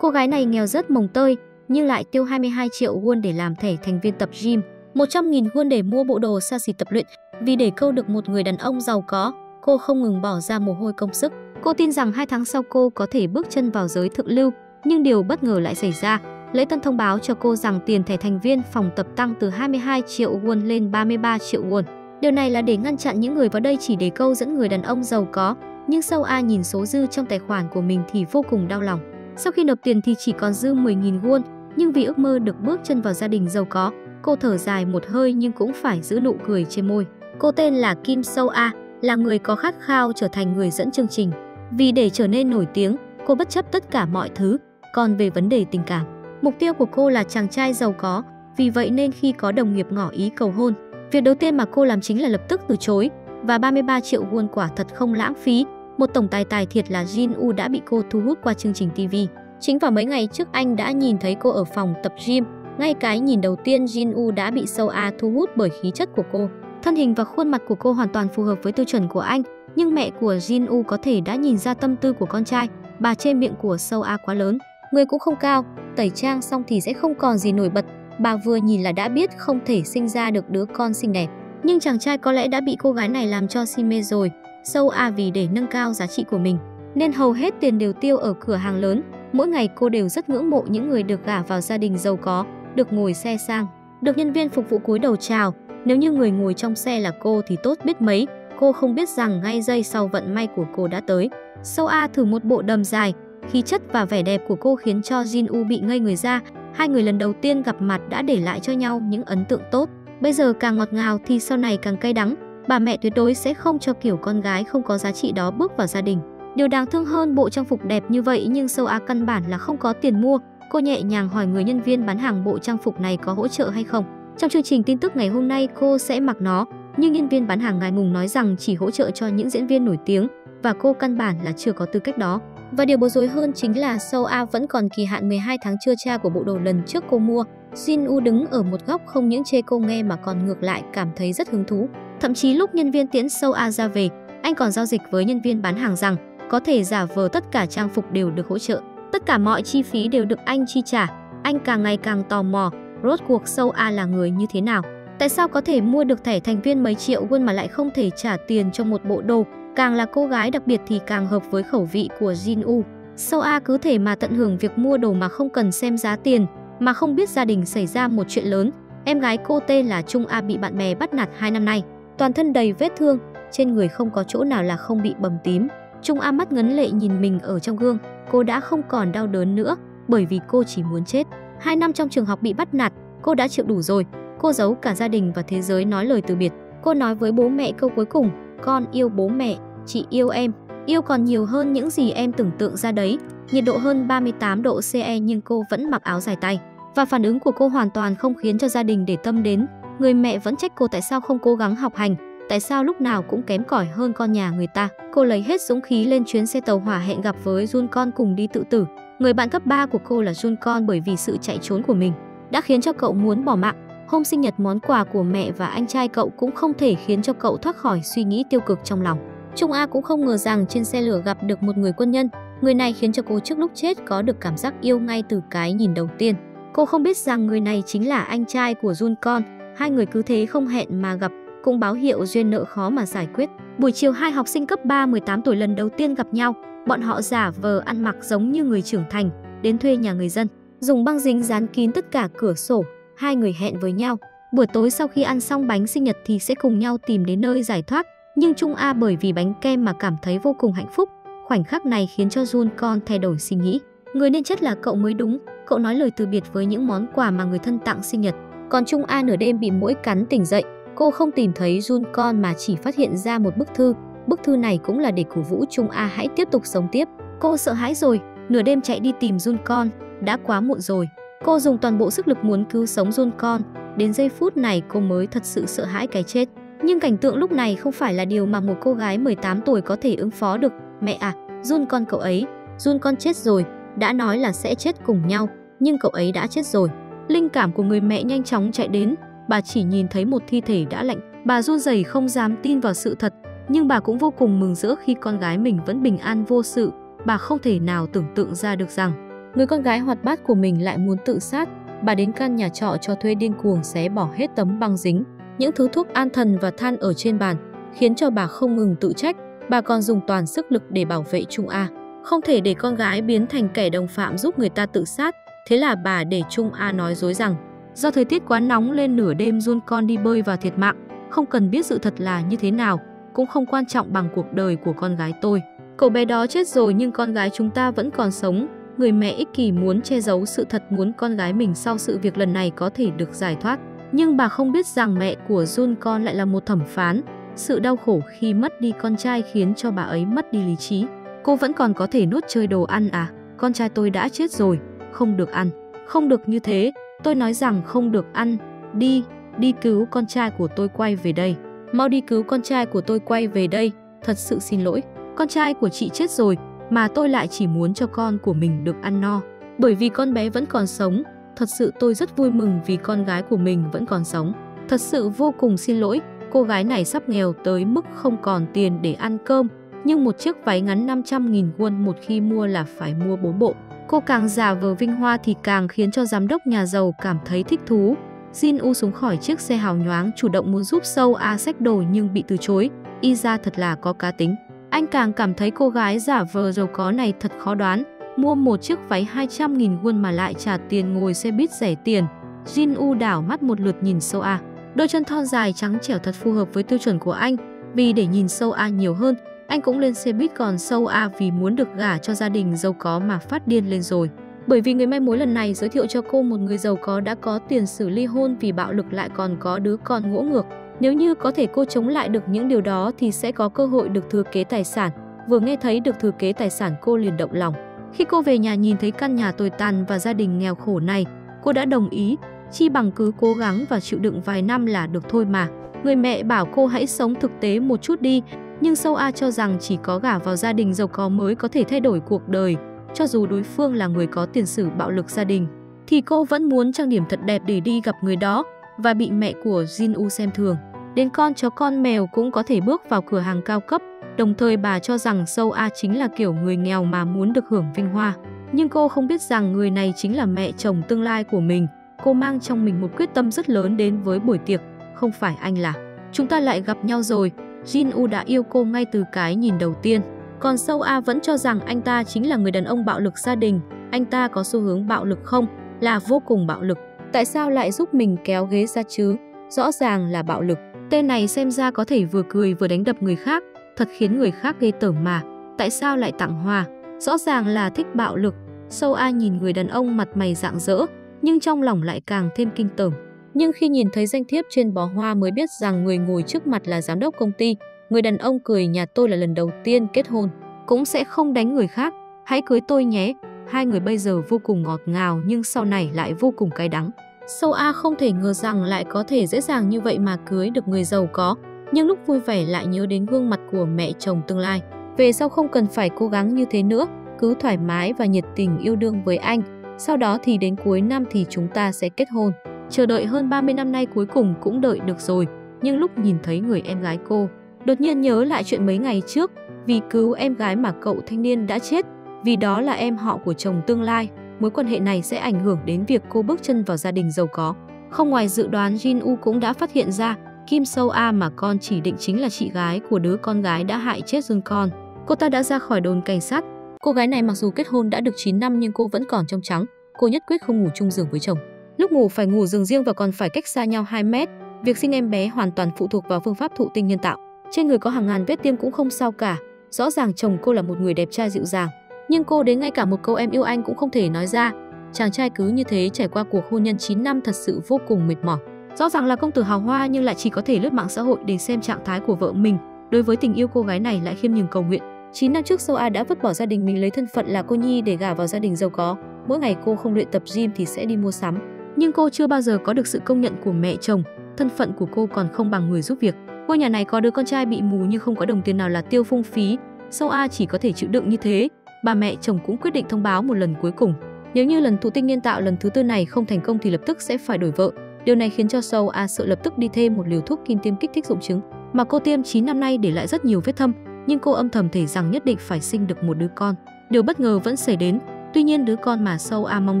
Cô gái này nghèo rất mồng tơi, nhưng lại tiêu 22 triệu won để làm thẻ thành viên tập gym, 100.000 won để mua bộ đồ xa xỉ tập luyện. Vì để câu được một người đàn ông giàu có, cô không ngừng bỏ ra mồ hôi công sức. Cô tin rằng hai tháng sau cô có thể bước chân vào giới thượng lưu, nhưng điều bất ngờ lại xảy ra. Lễ Tân thông báo cho cô rằng tiền thẻ thành viên phòng tập tăng từ 22 triệu won lên 33 triệu won. Điều này là để ngăn chặn những người vào đây chỉ để câu dẫn người đàn ông giàu có, nhưng Sâu A nhìn số dư trong tài khoản của mình thì vô cùng đau lòng. Sau khi nộp tiền thì chỉ còn dư 10.000 won, nhưng vì ước mơ được bước chân vào gia đình giàu có, cô thở dài một hơi nhưng cũng phải giữ nụ cười trên môi. Cô tên là Kim Sâu A, là người có khát khao trở thành người dẫn chương trình. Vì để trở nên nổi tiếng, cô bất chấp tất cả mọi thứ. Còn về vấn đề tình cảm, mục tiêu của cô là chàng trai giàu có, vì vậy nên khi có đồng nghiệp ngỏ ý cầu hôn, việc đầu tiên mà cô làm chính là lập tức từ chối và 33 triệu won quả thật không lãng phí. Một tổng tài tài thiệt là Jin U đã bị cô thu hút qua chương trình TV. Chính vào mấy ngày trước anh đã nhìn thấy cô ở phòng tập gym, ngay cái nhìn đầu tiên Jin U đã bị Sâu A thu hút bởi khí chất của cô. Thân hình và khuôn mặt của cô hoàn toàn phù hợp với tiêu chuẩn của anh, nhưng mẹ của Jin U có thể đã nhìn ra tâm tư của con trai, bà chê miệng của Sâu A quá lớn, người cũng không cao, tẩy trang xong thì sẽ không còn gì nổi bật. Bà vừa nhìn là đã biết không thể sinh ra được đứa con xinh đẹp. Nhưng chàng trai có lẽ đã bị cô gái này làm cho si mê rồi. Sâu A vì để nâng cao giá trị của mình, nên hầu hết tiền đều tiêu ở cửa hàng lớn. Mỗi ngày cô đều rất ngưỡng mộ những người được gả vào gia đình giàu có, được ngồi xe sang, được nhân viên phục vụ cúi đầu chào. Nếu như người ngồi trong xe là cô thì tốt biết mấy, cô không biết rằng ngay giây sau vận may của cô đã tới. Sâu A thử một bộ đầm dài, khí chất và vẻ đẹp của cô khiến cho Jin U bị ngây người ra. Hai người lần đầu tiên gặp mặt đã để lại cho nhau những ấn tượng tốt. Bây giờ càng ngọt ngào thì sau này càng cay đắng. Bà mẹ tuyệt đối sẽ không cho kiểu con gái không có giá trị đó bước vào gia đình. Điều đáng thương hơn bộ trang phục đẹp như vậy nhưng sâu á căn bản là không có tiền mua. Cô nhẹ nhàng hỏi người nhân viên bán hàng bộ trang phục này có hỗ trợ hay không. Trong chương trình tin tức ngày hôm nay cô sẽ mặc nó, nhưng nhân viên bán hàng ngại ngùng nói rằng chỉ hỗ trợ cho những diễn viên nổi tiếng và cô căn bản là chưa có tư cách đó. Và điều bối rối hơn chính là Sâu A vẫn còn kỳ hạn 12 tháng chưa tra của bộ đồ lần trước cô mua. Jin U đứng ở một góc không những chê cô nghe mà còn ngược lại cảm thấy rất hứng thú. Thậm chí lúc nhân viên tiễn Sâu A ra về, anh còn giao dịch với nhân viên bán hàng rằng có thể giả vờ tất cả trang phục đều được hỗ trợ. Tất cả mọi chi phí đều được anh chi trả. Anh càng ngày càng tò mò, rốt cuộc Sâu A là người như thế nào. Tại sao có thể mua được thẻ thành viên mấy triệu won mà lại không thể trả tiền cho một bộ đồ? Càng là cô gái đặc biệt thì càng hợp với khẩu vị của Jin U. Sâu A cứ thể mà tận hưởng việc mua đồ mà không cần xem giá tiền, mà không biết gia đình xảy ra một chuyện lớn. Em gái cô tên là Trung A bị bạn bè bắt nạt 2 năm nay. Toàn thân đầy vết thương, trên người không có chỗ nào là không bị bầm tím. Trung A mắt ngấn lệ nhìn mình ở trong gương, cô đã không còn đau đớn nữa, bởi vì cô chỉ muốn chết. Hai năm trong trường học bị bắt nạt, cô đã chịu đủ rồi. Cô giấu cả gia đình và thế giới nói lời từ biệt. Cô nói với bố mẹ câu cuối cùng, con yêu bố mẹ, chị yêu em. Yêu còn nhiều hơn những gì em tưởng tượng ra đấy. Nhiệt độ hơn 38 độ CE nhưng cô vẫn mặc áo dài tay. Và phản ứng của cô hoàn toàn không khiến cho gia đình để tâm đến. Người mẹ vẫn trách cô tại sao không cố gắng học hành, tại sao lúc nào cũng kém cỏi hơn con nhà người ta. Cô lấy hết dũng khí lên chuyến xe tàu hỏa hẹn gặp với Jun Con cùng đi tự tử. Người bạn cấp 3 của cô là Jun Con bởi vì sự chạy trốn của mình đã khiến cho cậu muốn bỏ mạng. Hôm sinh nhật món quà của mẹ và anh trai cậu cũng không thể khiến cho cậu thoát khỏi suy nghĩ tiêu cực trong lòng. Trung A cũng không ngờ rằng trên xe lửa gặp được một người quân nhân. Người này khiến cho cô trước lúc chết có được cảm giác yêu ngay từ cái nhìn đầu tiên. Cô không biết rằng người này chính là anh trai của Jun Con. Hai người cứ thế không hẹn mà gặp, cũng báo hiệu duyên nợ khó mà giải quyết. Buổi chiều hai học sinh cấp 3 18 tuổi lần đầu tiên gặp nhau, bọn họ giả vờ ăn mặc giống như người trưởng thành, đến thuê nhà người dân, dùng băng dính dán kín tất cả cửa sổ, hai người hẹn với nhau. Buổi tối sau khi ăn xong bánh sinh nhật thì sẽ cùng nhau tìm đến nơi giải thoát, nhưng Trung A bởi vì bánh kem mà cảm thấy vô cùng hạnh phúc. Khoảnh khắc này khiến cho Jun con thay đổi suy nghĩ. Người nên chất là cậu mới đúng, cậu nói lời từ biệt với những món quà mà người thân tặng sinh nhật. Còn Trung A nửa đêm bị mũi cắn tỉnh dậy, cô không tìm thấy Jun con mà chỉ phát hiện ra một bức thư. Bức thư này cũng là để cổ vũ Trung A hãy tiếp tục sống tiếp. Cô sợ hãi rồi, nửa đêm chạy đi tìm Jun con, đã quá muộn rồi. Cô dùng toàn bộ sức lực muốn cứu sống Jun con, đến giây phút này cô mới thật sự sợ hãi cái chết. Nhưng cảnh tượng lúc này không phải là điều mà một cô gái 18 tuổi có thể ứng phó được. Mẹ à, Jun con cậu ấy, Jun con chết rồi, đã nói là sẽ chết cùng nhau, nhưng cậu ấy đã chết rồi. Linh cảm của người mẹ nhanh chóng chạy đến, bà chỉ nhìn thấy một thi thể đã lạnh. Bà run rẩy không dám tin vào sự thật, nhưng bà cũng vô cùng mừng rỡ khi con gái mình vẫn bình an vô sự. Bà không thể nào tưởng tượng ra được rằng Người con gái hoạt bát của mình lại muốn tự sát, bà đến căn nhà trọ cho thuê điên cuồng xé bỏ hết tấm băng dính, những thứ thuốc an thần và than ở trên bàn, khiến cho bà không ngừng tự trách, bà còn dùng toàn sức lực để bảo vệ Trung A. Không thể để con gái biến thành kẻ đồng phạm giúp người ta tự sát, thế là bà để Trung A nói dối rằng do thời tiết quá nóng lên nửa đêm run con đi bơi và thiệt mạng, không cần biết sự thật là như thế nào, cũng không quan trọng bằng cuộc đời của con gái tôi. Cậu bé đó chết rồi nhưng con gái chúng ta vẫn còn sống. Người mẹ ích kỷ muốn che giấu sự thật muốn con gái mình sau sự việc lần này có thể được giải thoát. Nhưng bà không biết rằng mẹ của Jun con lại là một thẩm phán. Sự đau khổ khi mất đi con trai khiến cho bà ấy mất đi lý trí. Cô vẫn còn có thể nuốt chơi đồ ăn à? Con trai tôi đã chết rồi, không được ăn. Không được như thế, tôi nói rằng không được ăn. Đi, đi cứu con trai của tôi quay về đây. Mau đi cứu con trai của tôi quay về đây, thật sự xin lỗi. Con trai của chị chết rồi, mà tôi lại chỉ muốn cho con của mình được ăn no. Bởi vì con bé vẫn còn sống, thật sự tôi rất vui mừng vì con gái của mình vẫn còn sống. Thật sự vô cùng xin lỗi, cô gái này sắp nghèo tới mức không còn tiền để ăn cơm, nhưng một chiếc váy ngắn 500.000 won một khi mua là phải mua bốn bộ. Cô càng giả vờ vinh hoa thì càng khiến cho giám đốc nhà giàu cảm thấy thích thú. Jin U xuống khỏi chiếc xe hào nhoáng chủ động muốn giúp Sâu A xách đồ nhưng bị từ chối. Y ra thật là có cá tính. Anh càng cảm thấy cô gái giả vờ giàu có này thật khó đoán. Mua một chiếc váy 200.000 won mà lại trả tiền ngồi xe buýt rẻ tiền. Jin U đảo mắt một lượt nhìn Sâu A. Đôi chân thon dài trắng trẻo thật phù hợp với tiêu chuẩn của anh. Vì để nhìn Sâu A nhiều hơn, anh cũng lên xe buýt còn Sâu A vì muốn được gả cho gia đình giàu có mà phát điên lên rồi. Bởi vì người may mối lần này giới thiệu cho cô một người giàu có đã có tiền sử ly hôn vì bạo lực lại còn có đứa con ngỗ ngược. Nếu như có thể cô chống lại được những điều đó thì sẽ có cơ hội được thừa kế tài sản. Vừa nghe thấy được thừa kế tài sản cô liền động lòng. Khi cô về nhà nhìn thấy căn nhà tồi tàn và gia đình nghèo khổ này, cô đã đồng ý, chi bằng cứ cố gắng và chịu đựng vài năm là được thôi mà. Người mẹ bảo cô hãy sống thực tế một chút đi, nhưng Sâu A cho rằng chỉ có gả vào gia đình giàu có mới có thể thay đổi cuộc đời. Cho dù đối phương là người có tiền sử bạo lực gia đình, thì cô vẫn muốn trang điểm thật đẹp để đi gặp người đó và bị mẹ của Jin U xem thường. Đến con chó con mèo cũng có thể bước vào cửa hàng cao cấp, đồng thời bà cho rằng Sâu A chính là kiểu người nghèo mà muốn được hưởng vinh hoa. Nhưng cô không biết rằng người này chính là mẹ chồng tương lai của mình. Cô mang trong mình một quyết tâm rất lớn đến với buổi tiệc, không phải anh là. Chúng ta lại gặp nhau rồi, Jin U đã yêu cô ngay từ cái nhìn đầu tiên. Còn Sâu A vẫn cho rằng anh ta chính là người đàn ông bạo lực gia đình. Anh ta có xu hướng bạo lực không? Là vô cùng bạo lực. Tại sao lại giúp mình kéo ghế ra chứ? Rõ ràng là bạo lực. Tên này xem ra có thể vừa cười vừa đánh đập người khác, thật khiến người khác ghê tởm mà. Tại sao lại tặng hoa? Rõ ràng là thích bạo lực. Sâu A nhìn người đàn ông mặt mày rạng rỡ, nhưng trong lòng lại càng thêm kinh tởm. Nhưng khi nhìn thấy danh thiếp trên bó hoa mới biết rằng người ngồi trước mặt là giám đốc công ty, người đàn ông cười nhà tôi là lần đầu tiên kết hôn, cũng sẽ không đánh người khác, hãy cưới tôi nhé. Hai người bây giờ vô cùng ngọt ngào nhưng sau này lại vô cùng cay đắng. Sâu A không thể ngờ rằng lại có thể dễ dàng như vậy mà cưới được người giàu có, nhưng lúc vui vẻ lại nhớ đến gương mặt của mẹ chồng tương lai. Về sau không cần phải cố gắng như thế nữa, cứ thoải mái và nhiệt tình yêu đương với anh. Sau đó thì đến cuối năm thì chúng ta sẽ kết hôn. Chờ đợi hơn 30 năm nay cuối cùng cũng đợi được rồi, nhưng lúc nhìn thấy người em gái cô, đột nhiên nhớ lại chuyện mấy ngày trước, vì cứu em gái mà cậu thanh niên đã chết, vì đó là em họ của chồng tương lai, mối quan hệ này sẽ ảnh hưởng đến việc cô bước chân vào gia đình giàu có. Không ngoài dự đoán Jin U cũng đã phát hiện ra, Kim Sâu A mà con chỉ định chính là chị gái của đứa con gái đã hại chết Dương con. Cô ta đã ra khỏi đồn cảnh sát. Cô gái này mặc dù kết hôn đã được 9 năm nhưng cô vẫn còn trong trắng. Cô nhất quyết không ngủ chung giường với chồng. Lúc ngủ phải ngủ giường riêng và còn phải cách xa nhau 2 mét. Việc sinh em bé hoàn toàn phụ thuộc vào phương pháp thụ tinh nhân tạo. Trên người có hàng ngàn vết tiêm cũng không sao cả. Rõ ràng chồng cô là một người đẹp trai dịu dàng, nhưng cô đến ngay cả một câu em yêu anh cũng không thể nói ra. Chàng trai cứ như thế trải qua cuộc hôn nhân 9 năm thật sự vô cùng mệt mỏi. Rõ ràng là công tử hào hoa nhưng lại chỉ có thể lướt mạng xã hội để xem trạng thái của vợ mình. Đối với tình yêu cô gái này lại khiêm nhường cầu nguyện. 9 năm trước Soa đã vứt bỏ gia đình mình lấy thân phận là cô nhi để gả vào gia đình giàu có. Mỗi ngày cô không luyện tập gym thì sẽ đi mua sắm. Nhưng cô chưa bao giờ có được sự công nhận của mẹ chồng. Thân phận của cô còn không bằng người giúp việc. Ngôi nhà này có đứa con trai bị mù nhưng không có đồng tiền nào là tiêu phung phí. Soa chỉ có thể chịu đựng như thế. Bà mẹ chồng cũng quyết định thông báo một lần cuối cùng. Nếu như lần thụ tinh nhân tạo lần thứ tư này không thành công thì lập tức sẽ phải đổi vợ. Điều này khiến cho Soa sợ lập tức đi thêm một liều thuốc kim tiêm kích thích dụng trứng. Mà cô tiêm 9 năm nay để lại rất nhiều vết thâm, nhưng cô âm thầm thể rằng nhất định phải sinh được một đứa con. Điều bất ngờ vẫn xảy đến. Tuy nhiên đứa con mà Sâu A mong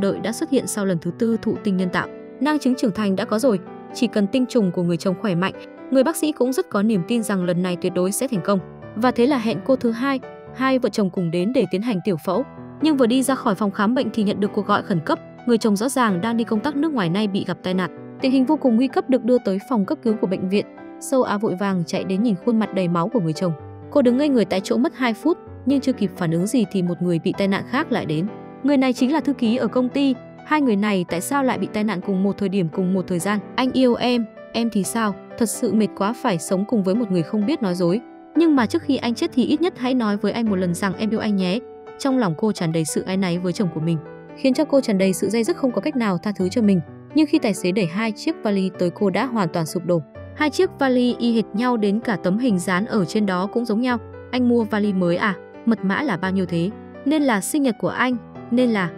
đợi đã xuất hiện sau lần thứ tư thụ tinh nhân tạo. Nang trứng trưởng thành đã có rồi, chỉ cần tinh trùng của người chồng khỏe mạnh, người bác sĩ cũng rất có niềm tin rằng lần này tuyệt đối sẽ thành công. Và thế là hẹn cô thứ hai, hai vợ chồng cùng đến để tiến hành tiểu phẫu. Nhưng vừa đi ra khỏi phòng khám bệnh thì nhận được cuộc gọi khẩn cấp, người chồng rõ ràng đang đi công tác nước ngoài nay bị gặp tai nạn. Tình hình vô cùng nguy cấp được đưa tới phòng cấp cứu của bệnh viện. Sâu Á vội vàng chạy đến nhìn khuôn mặt đầy máu của người chồng. Cô đứng ngây người tại chỗ mất 2 phút, nhưng chưa kịp phản ứng gì thì một người bị tai nạn khác lại đến. Người này chính là thư ký ở công ty. Hai người này tại sao lại bị tai nạn cùng một thời điểm cùng một thời gian? Anh yêu em, em thì sao? Thật sự mệt quá phải sống cùng với một người không biết nói dối. Nhưng mà trước khi anh chết thì ít nhất hãy nói với anh một lần rằng em yêu anh nhé. Trong lòng cô tràn đầy sự ái náy với chồng của mình, khiến cho cô tràn đầy sự dây dứt không có cách nào tha thứ cho mình. Nhưng khi tài xế đẩy hai chiếc vali tới cô đã hoàn toàn sụp đổ. Hai chiếc vali y hệt nhau đến cả tấm hình dán ở trên đó cũng giống nhau. Anh mua vali mới à? Mật mã là bao nhiêu thế? Nên là sinh nhật của anh, nên là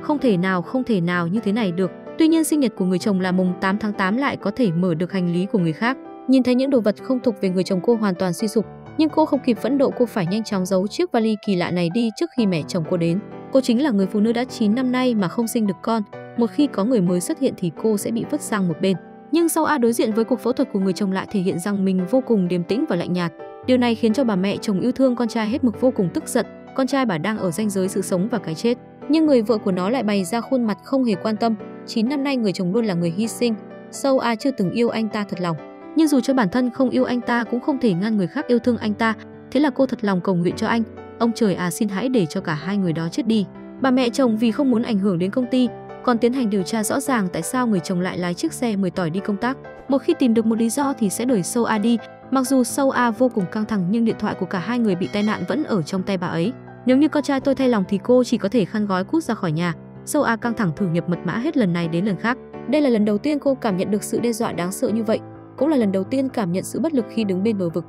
không thể nào không thể nào như thế này được. Tuy nhiên sinh nhật của người chồng là mùng 8 tháng 8 lại có thể mở được hành lý của người khác. Nhìn thấy những đồ vật không thuộc về người chồng cô hoàn toàn suy sụp, nhưng cô không kịp phẫn nộ cô phải nhanh chóng giấu chiếc vali kỳ lạ này đi trước khi mẹ chồng cô đến. Cô chính là người phụ nữ đã 9 năm nay mà không sinh được con, một khi có người mới xuất hiện thì cô sẽ bị vứt sang một bên. Nhưng sau A đối diện với cuộc phẫu thuật của người chồng lại thể hiện rằng mình vô cùng điềm tĩnh và lạnh nhạt. Điều này khiến cho bà mẹ chồng yêu thương con trai hết mực vô cùng tức giận. Con trai bà đang ở ranh giới sự sống và cái chết, nhưng người vợ của nó lại bày ra khuôn mặt không hề quan tâm. 9 năm nay người chồng luôn là người hy sinh. Sâu A chưa từng yêu anh ta thật lòng, nhưng dù cho bản thân không yêu anh ta cũng không thể ngăn người khác yêu thương anh ta. Thế là cô thật lòng cầu nguyện cho anh, ông trời à xin hãy để cho cả hai người đó chết đi. Bà mẹ chồng vì không muốn ảnh hưởng đến công ty, còn tiến hành điều tra rõ ràng tại sao người chồng lại lái chiếc xe mời tỏi đi công tác. Một khi tìm được một lý do thì sẽ đuổi sâu A đi. Mặc dù sâu A vô cùng căng thẳng nhưng điện thoại của cả hai người bị tai nạn vẫn ở trong tay bà ấy. Nếu như con trai tôi thay lòng thì cô chỉ có thể khăn gói cút ra khỏi nhà. Sâu A căng thẳng thử nhập mật mã hết lần này đến lần khác. Đây là lần đầu tiên cô cảm nhận được sự đe dọa đáng sợ như vậy, cũng là lần đầu tiên cảm nhận sự bất lực khi đứng bên bờ vực.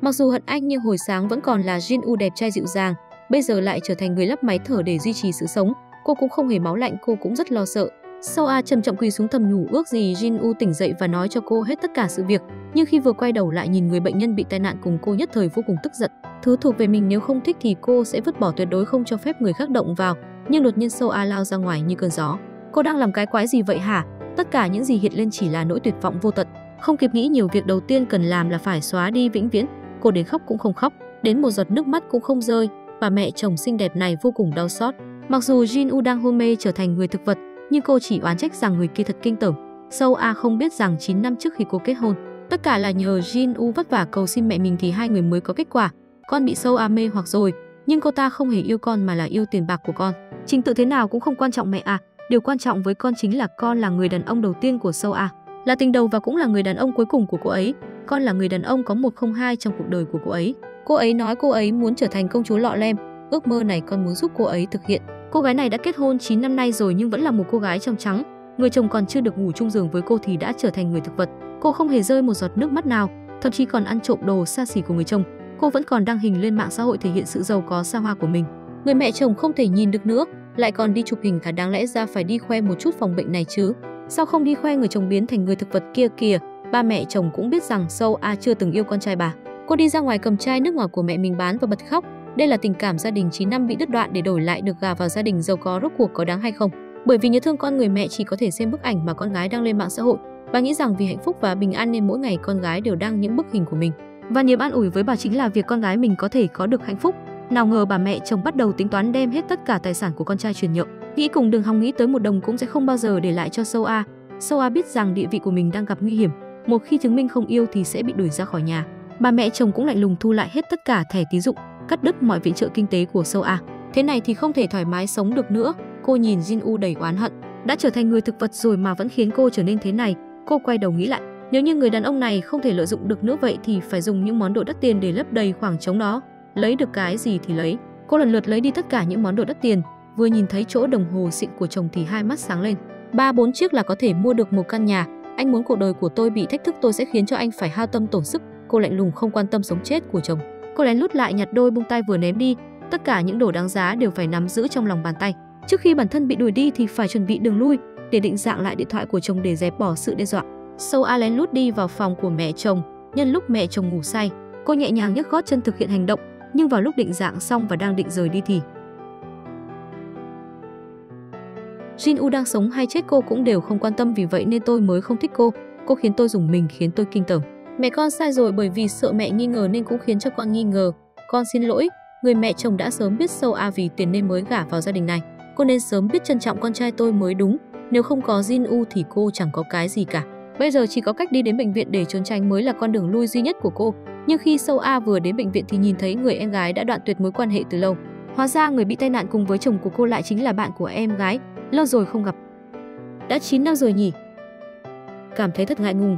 Mặc dù hận anh nhưng hồi sáng vẫn còn là Jin U đẹp trai dịu dàng, bây giờ lại trở thành người lắp máy thở để duy trì sự sống. Cô cũng không hề máu lạnh, cô cũng rất lo sợ. Sau A trầm trọng quỳ xuống thầm nhủ ước gì Jin U tỉnh dậy và nói cho cô hết tất cả sự việc, nhưng khi vừa quay đầu lại nhìn người bệnh nhân bị tai nạn cùng cô nhất thời vô cùng tức giận. Thứ thuộc về mình nếu không thích thì cô sẽ vứt bỏ tuyệt đối không cho phép người khác động vào, nhưng đột nhiên Sâu A lao ra ngoài như cơn gió. Cô đang làm cái quái gì vậy hả? Tất cả những gì hiện lên chỉ là nỗi tuyệt vọng vô tận. Không kịp nghĩ nhiều việc đầu tiên cần làm là phải xóa đi vĩnh viễn. Cô đến khóc cũng không khóc, đến một giọt nước mắt cũng không rơi, Bà mẹ chồng xinh đẹp này vô cùng đau xót. Mặc dù Jin U đang hôn mê trở thành người thực vật, nhưng cô chỉ oán trách rằng người kia thật kinh tởm. Sâu A không biết rằng 9 năm trước khi cô kết hôn, tất cả là nhờ Jin U vất vả cầu xin mẹ mình thì hai người mới có kết quả. Con bị Sâu A mê hoặc rồi, nhưng cô ta không hề yêu con mà là yêu tiền bạc của con. Trình tự thế nào cũng không quan trọng mẹ à, điều quan trọng với con chính là con là người đàn ông đầu tiên của Sâu A, là tình đầu và cũng là người đàn ông cuối cùng của cô ấy. Con là người đàn ông có một không hai trong cuộc đời của cô ấy. Cô ấy nói cô ấy muốn trở thành công chúa lọ lem, ước mơ này con muốn giúp cô ấy thực hiện. Cô gái này đã kết hôn 9 năm nay rồi nhưng vẫn là một cô gái trong trắng. Người chồng còn chưa được ngủ chung giường với cô thì đã trở thành người thực vật. Cô không hề rơi một giọt nước mắt nào, thậm chí còn ăn trộm đồ xa xỉ của người chồng. Cô vẫn còn đăng hình lên mạng xã hội thể hiện sự giàu có xa hoa của mình. Người mẹ chồng không thể nhìn được nữa, lại còn đi chụp hình cả đáng lẽ ra phải đi khoe một chút phòng bệnh này chứ. Sao không đi khoe người chồng biến thành người thực vật kia kìa? Ba mẹ chồng cũng biết rằng Sâu A chưa từng yêu con trai bà. Cô đi ra ngoài cầm chai nước ngọt của mẹ mình bán và bật khóc. Đây là tình cảm gia đình 9 năm bị đứt đoạn để đổi lại được gà vào gia đình giàu có rốt cuộc có đáng hay không? Bởi vì nhớ thương con người mẹ chỉ có thể xem bức ảnh mà con gái đang lên mạng xã hội. và nghĩ rằng vì hạnh phúc và bình an nên mỗi ngày con gái đều đăng những bức hình của mình. Và niềm an ủi với bà chính là việc con gái mình có thể có được hạnh phúc. Nào ngờ bà mẹ chồng bắt đầu tính toán đem hết tất cả tài sản của con trai chuyển nhượng. Nghĩ cùng đừng hòng nghĩ tới một đồng cũng sẽ không bao giờ để lại cho Sâu A. Sâu A biết rằng địa vị của mình đang gặp nguy hiểm. Một khi chứng minh không yêu thì sẽ bị đuổi ra khỏi nhà. Bà mẹ chồng cũng lạnh lùng thu lại hết tất cả thẻ tín dụng, cắt đứt mọi viện trợ kinh tế của Sâu A. Thế này thì không thể thoải mái sống được nữa. Cô nhìn Jin U đầy oán hận, đã trở thành người thực vật rồi mà vẫn khiến cô trở nên thế này. Cô quay đầu nghĩ lại, nếu như người đàn ông này không thể lợi dụng được nữa vậy thì phải dùng những món đồ đắt tiền để lấp đầy khoảng trống đó. Lấy được cái gì thì lấy. Cô lần lượt lấy đi tất cả những món đồ đắt tiền, vừa nhìn thấy chỗ đồng hồ xịn của chồng thì hai mắt sáng lên. Ba bốn chiếc là có thể mua được một căn nhà. Anh muốn cuộc đời của tôi bị thách thức tôi sẽ khiến cho anh phải hao tâm tổn sức. Cô lạnh lùng không quan tâm sống chết của chồng. Cô lén lút lại nhặt đôi bông tay vừa ném đi, tất cả những đồ đáng giá đều phải nắm giữ trong lòng bàn tay. Trước khi bản thân bị đuổi đi thì phải chuẩn bị đường lui để định dạng lại điện thoại của chồng để dẹp bỏ sự đe dọa. Sâu A lén lút đi vào phòng của mẹ chồng, nhân lúc mẹ chồng ngủ say, cô nhẹ nhàng nhấc gót chân thực hiện hành động, Nhưng vào lúc định dạng xong và đang định rời đi thì Jin U đang sống hay chết cô cũng đều không quan tâm vì vậy nên tôi mới không thích cô. Cô khiến tôi dùng mình, khiến tôi kinh tởm. Mẹ con sai rồi bởi vì sợ mẹ nghi ngờ nên cũng khiến cho con nghi ngờ. Con xin lỗi, người mẹ chồng đã sớm biết sâu A vì tiền nên mới gả vào gia đình này. Cô nên sớm biết trân trọng con trai tôi mới đúng. Nếu không có Jin U thì cô chẳng có cái gì cả. Bây giờ chỉ có cách đi đến bệnh viện để trốn tránh mới là con đường lui duy nhất của cô. Nhưng khi Sâu A vừa đến bệnh viện thì nhìn thấy người em gái đã đoạn tuyệt mối quan hệ từ lâu. Hóa ra người bị tai nạn cùng với chồng của cô lại chính là bạn của em gái, lâu rồi không gặp. Đã 9 năm rồi nhỉ? Cảm thấy thật ngại ngùng.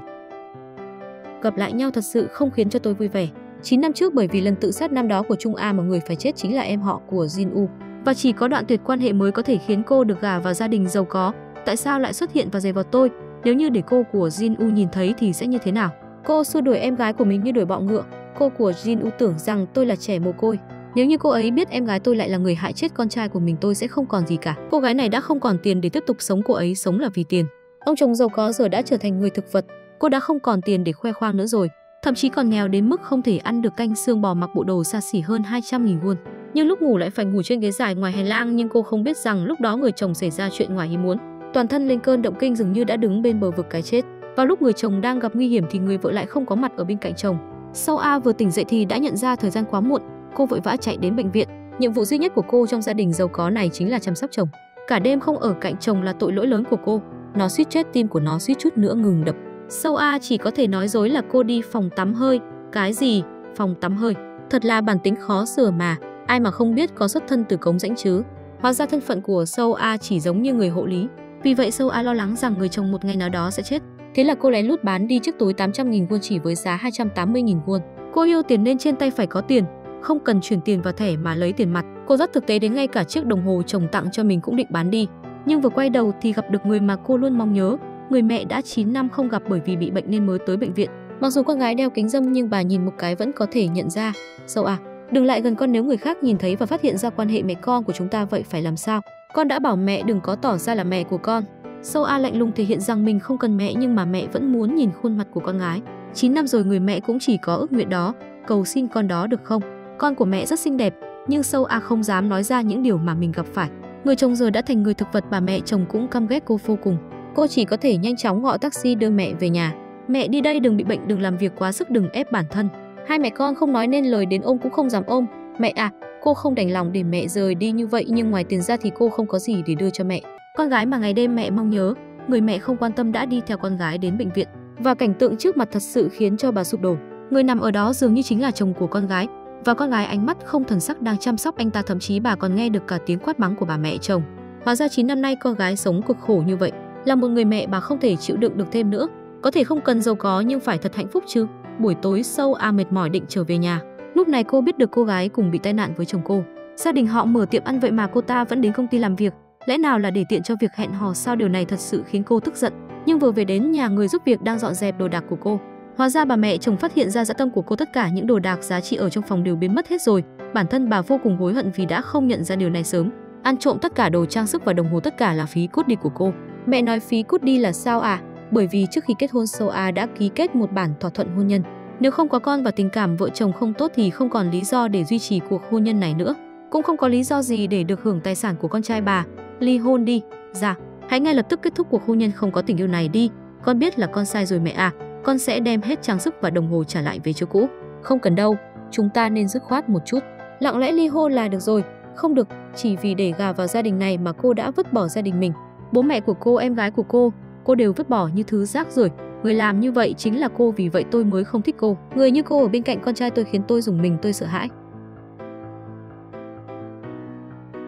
Gặp lại nhau thật sự không khiến cho tôi vui vẻ. 9 năm trước bởi vì lần tự sát năm đó của Trung A mà người phải chết chính là em họ của Jin U. Và chỉ có đoạn tuyệt quan hệ mới có thể khiến cô được gả vào gia đình giàu có. Tại sao lại xuất hiện và giày vào tôi? Nếu như để cô của Jin U nhìn thấy thì sẽ như thế nào? Cô xua đuổi em gái của mình như đuổi bọ ngựa. Cô của Jin U tưởng rằng tôi là trẻ mồ côi. Nếu như cô ấy biết em gái tôi lại là người hại chết con trai của mình, tôi sẽ không còn gì cả. Cô gái này đã không còn tiền để tiếp tục sống, cô ấy sống là vì tiền. Ông chồng giàu có giờ đã trở thành người thực vật. Cô đã không còn tiền để khoe khoang nữa rồi. Thậm chí còn nghèo đến mức không thể ăn được canh xương bò mặc bộ đồ xa xỉ hơn 200.000 won. Nhưng lúc ngủ lại phải ngủ trên ghế dài ngoài hành lang nhưng cô không biết rằng lúc đó người chồng xảy ra chuyện ngoài ý muốn. Toàn thân lên cơn động kinh dường như đã đứng bên bờ vực cái chết. Vào lúc người chồng đang gặp nguy hiểm thì người vợ lại không có mặt ở bên cạnh chồng. Sau A vừa tỉnh dậy thì đã nhận ra thời gian quá muộn, cô vội vã chạy đến bệnh viện. Nhiệm vụ duy nhất của cô trong gia đình giàu có này chính là chăm sóc chồng. Cả đêm không ở cạnh chồng là tội lỗi lớn của cô. Nó suýt chết tim của nó suýt chút nữa ngừng đập. Sâu A chỉ có thể nói dối là cô đi phòng tắm hơi. Cái gì? Phòng tắm hơi. Thật là bản tính khó sửa mà. Ai mà không biết có xuất thân từ cống rãnh chứ. Hóa ra thân phận của Sâu A chỉ giống như người hộ lý. Vì vậy Sâu A lo lắng rằng người chồng một ngày nào đó sẽ chết. Thế là cô lén lút bán đi chiếc túi 800.000 won chỉ với giá 280.000 won. Cô yêu tiền nên trên tay phải có tiền, không cần chuyển tiền vào thẻ mà lấy tiền mặt. Cô rất thực tế đến ngay cả chiếc đồng hồ chồng tặng cho mình cũng định bán đi. Nhưng vừa quay đầu thì gặp được người mà cô luôn mong nhớ. Người mẹ đã 9 năm không gặp bởi vì bị bệnh nên mới tới bệnh viện. Mặc dù con gái đeo kính dâm nhưng bà nhìn một cái vẫn có thể nhận ra. Dâu à, đừng lại gần con nếu người khác nhìn thấy và phát hiện ra quan hệ mẹ con của chúng ta vậy phải làm sao? Con đã bảo mẹ đừng có tỏ ra là mẹ của con. Sâu A lạnh lùng thể hiện rằng mình không cần mẹ nhưng mà mẹ vẫn muốn nhìn khuôn mặt của con gái. 9 năm rồi người mẹ cũng chỉ có ước nguyện đó, cầu xin con đó được không? Con của mẹ rất xinh đẹp, nhưng Sâu A không dám nói ra những điều mà mình gặp phải. Người chồng giờ đã thành người thực vật bà mẹ chồng cũng căm ghét cô vô cùng. Cô chỉ có thể nhanh chóng gọi taxi đưa mẹ về nhà. Mẹ đi đây đừng bị bệnh đừng làm việc quá sức đừng ép bản thân. Hai mẹ con không nói nên lời đến ôm cũng không dám ôm. Mẹ à, cô không đành lòng để mẹ rời đi như vậy nhưng ngoài tiền ra thì cô không có gì để đưa cho mẹ. Con gái mà ngày đêm mẹ mong nhớ, người mẹ không quan tâm đã đi theo con gái đến bệnh viện và cảnh tượng trước mặt thật sự khiến cho bà sụp đổ. Người nằm ở đó dường như chính là chồng của con gái và con gái ánh mắt không thần sắc đang chăm sóc anh ta thậm chí bà còn nghe được cả tiếng quát mắng của bà mẹ chồng. Hóa ra 9 năm nay con gái sống cực khổ như vậy, là một người mẹ bà không thể chịu đựng được thêm nữa. Có thể không cần giàu có nhưng phải thật hạnh phúc chứ. Buổi tối sâu A mệt mỏi định trở về nhà. Lúc này cô biết được cô gái cùng bị tai nạn với chồng cô. Gia đình họ mở tiệm ăn vậy mà cô ta vẫn đến công ty làm việc. Lẽ nào là để tiện cho việc hẹn hò sao điều này thật sự khiến cô tức giận. Nhưng vừa về đến nhà người giúp việc đang dọn dẹp đồ đạc của cô. Hóa ra bà mẹ chồng phát hiện ra dã tâm của cô tất cả những đồ đạc giá trị ở trong phòng đều biến mất hết rồi. Bản thân bà vô cùng hối hận vì đã không nhận ra điều này sớm. Ăn trộm tất cả đồ trang sức và đồng hồ tất cả là phí cút đi của cô. Mẹ nói phí cút đi là sao à? Bởi vì trước khi kết hôn Sâu A đã ký kết một bản thỏa thuận hôn nhân. Nếu không có con và tình cảm vợ chồng không tốt thì không còn lý do để duy trì cuộc hôn nhân này nữa. Cũng không có lý do gì để được hưởng tài sản của con trai bà. Ly hôn đi. Dạ, hãy ngay lập tức kết thúc cuộc hôn nhân không có tình yêu này đi. Con biết là con sai rồi mẹ à. Con sẽ đem hết trang sức và đồng hồ trả lại về chỗ cũ. Không cần đâu, chúng ta nên dứt khoát một chút. Lặng lẽ ly hôn là được rồi. Không được, chỉ vì để gà vào gia đình này mà cô đã vứt bỏ gia đình mình. Bố mẹ của cô, em gái của cô, cô đều vứt bỏ như thứ rác rưởi Người làm như vậy chính là cô vì vậy tôi mới không thích cô. Người như cô ở bên cạnh con trai tôi khiến tôi dùng mình tôi sợ hãi.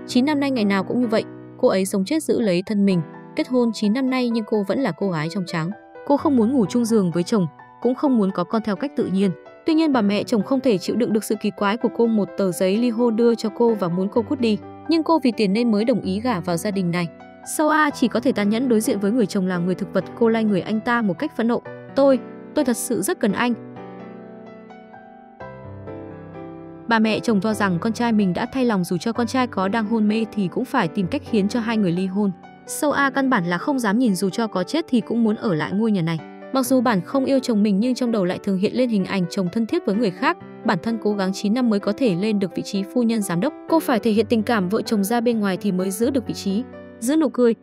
9 năm nay ngày nào cũng như vậy, cô ấy sống chết giữ lấy thân mình. Kết hôn 9 năm nay nhưng cô vẫn là cô gái trong trắng. Cô không muốn ngủ chung giường với chồng, cũng không muốn có con theo cách tự nhiên. Tuy nhiên bà mẹ chồng không thể chịu đựng được sự kỳ quái của cô một tờ giấy ly hôn đưa cho cô và muốn cô cút đi. Nhưng cô vì tiền nên mới đồng ý gả vào gia đình này. Sau A chỉ có thể tàn nhẫn đối diện với người chồng là người thực vật cô lay người anh ta một cách phẫn nộ. Tôi, tôi thật sự rất cần anh. Bà mẹ chồng cho rằng con trai mình đã thay lòng dù cho con trai có đang hôn mê thì cũng phải tìm cách khiến cho hai người ly hôn. Sâu A căn bản là không dám nhìn dù cho có chết thì cũng muốn ở lại ngôi nhà này. Mặc dù bản không yêu chồng mình nhưng trong đầu lại thường hiện lên hình ảnh chồng thân thiết với người khác. Bản thân cố gắng 9 năm mới có thể lên được vị trí phu nhân giám đốc. Cô phải thể hiện tình cảm vợ chồng ra bên ngoài thì mới giữ được vị trí. Giữ nụ cười.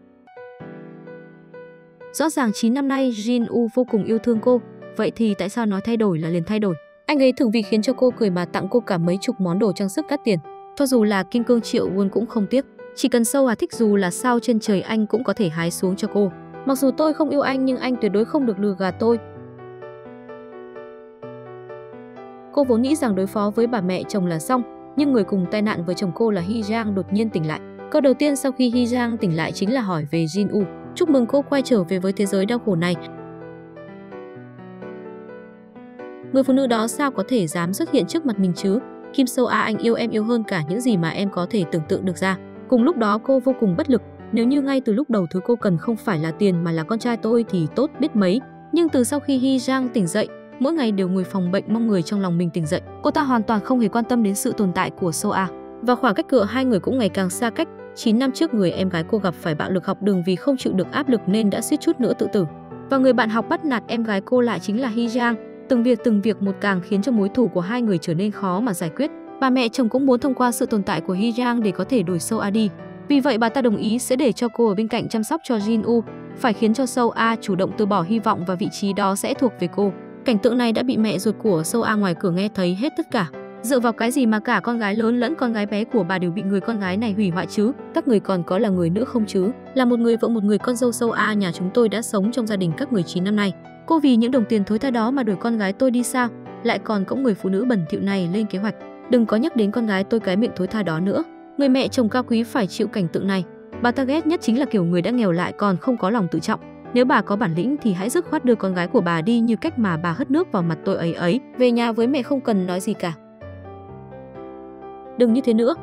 Rõ ràng 9 năm nay Jin U vô cùng yêu thương cô. Vậy thì tại sao nói thay đổi là liền thay đổi? Anh ấy thường vì khiến cho cô cười mà tặng cô cả mấy chục món đồ trang sức đắt tiền. Cho dù là kim cương triệu won cũng không tiếc. Chỉ cần sâu à thích dù là sao trên trời anh cũng có thể hái xuống cho cô. Mặc dù tôi không yêu anh nhưng anh tuyệt đối không được lừa gạt tôi. Cô vốn nghĩ rằng đối phó với bà mẹ chồng là xong, nhưng người cùng tai nạn với chồng cô là Hy Giang đột nhiên tỉnh lại. Câu đầu tiên sau khi Hy Giang tỉnh lại chính là hỏi về Jin U. Chúc mừng cô quay trở về với thế giới đau khổ này. Người phụ nữ đó sao có thể dám xuất hiện trước mặt mình chứ? Kim Sâu A anh yêu em yêu hơn cả những gì mà em có thể tưởng tượng được ra. Cùng lúc đó cô vô cùng bất lực, nếu như ngay từ lúc đầu thứ cô cần không phải là tiền mà là con trai tôi thì tốt biết mấy. Nhưng từ sau khi Hy Giang tỉnh dậy, mỗi ngày đều ngồi phòng bệnh mong người trong lòng mình tỉnh dậy. Cô ta hoàn toàn không hề quan tâm đến sự tồn tại của Soa. A. Và khoảng cách cửa hai người cũng ngày càng xa cách. 9 năm trước người em gái cô gặp phải bạo lực học đường vì không chịu được áp lực nên đã suýt chút nữa tự tử. Và người bạn học bắt nạt em gái cô lại chính là Hy Giang. Từng việc từng việc một càng khiến cho mối thù của hai người trở nên khó mà giải quyết. Bà mẹ chồng cũng muốn thông qua sự tồn tại của Hy Giang để có thể đổi Sâu A đi. Vì vậy bà ta đồng ý sẽ để cho cô ở bên cạnh chăm sóc cho Jin U, phải khiến cho Sâu A chủ động từ bỏ hy vọng và vị trí đó sẽ thuộc về cô. Cảnh tượng này đã bị mẹ ruột của Sâu A ngoài cửa nghe thấy hết tất cả. Dựa vào cái gì mà cả con gái lớn lẫn con gái bé của bà đều bị người con gái này hủy hoại chứ? Các người còn có là người nữa không chứ? Là một người vợ, một người con dâu Sâu A, nhà chúng tôi đã sống trong gia đình các người 9 năm nay. Cô vì những đồng tiền thối tha đó mà đuổi con gái tôi đi sao? Lại còn có người phụ nữ bẩn thỉu này lên kế hoạch. Đừng có nhắc đến con gái tôi cái miệng thối tha đó nữa. Người mẹ chồng cao quý phải chịu cảnh tượng này. Bà ta ghét nhất chính là kiểu người đã nghèo lại còn không có lòng tự trọng. Nếu bà có bản lĩnh thì hãy dứt khoát đưa con gái của bà đi như cách mà bà hất nước vào mặt tôi ấy ấy. Về nhà với mẹ không cần nói gì cả. Đừng như thế nữa.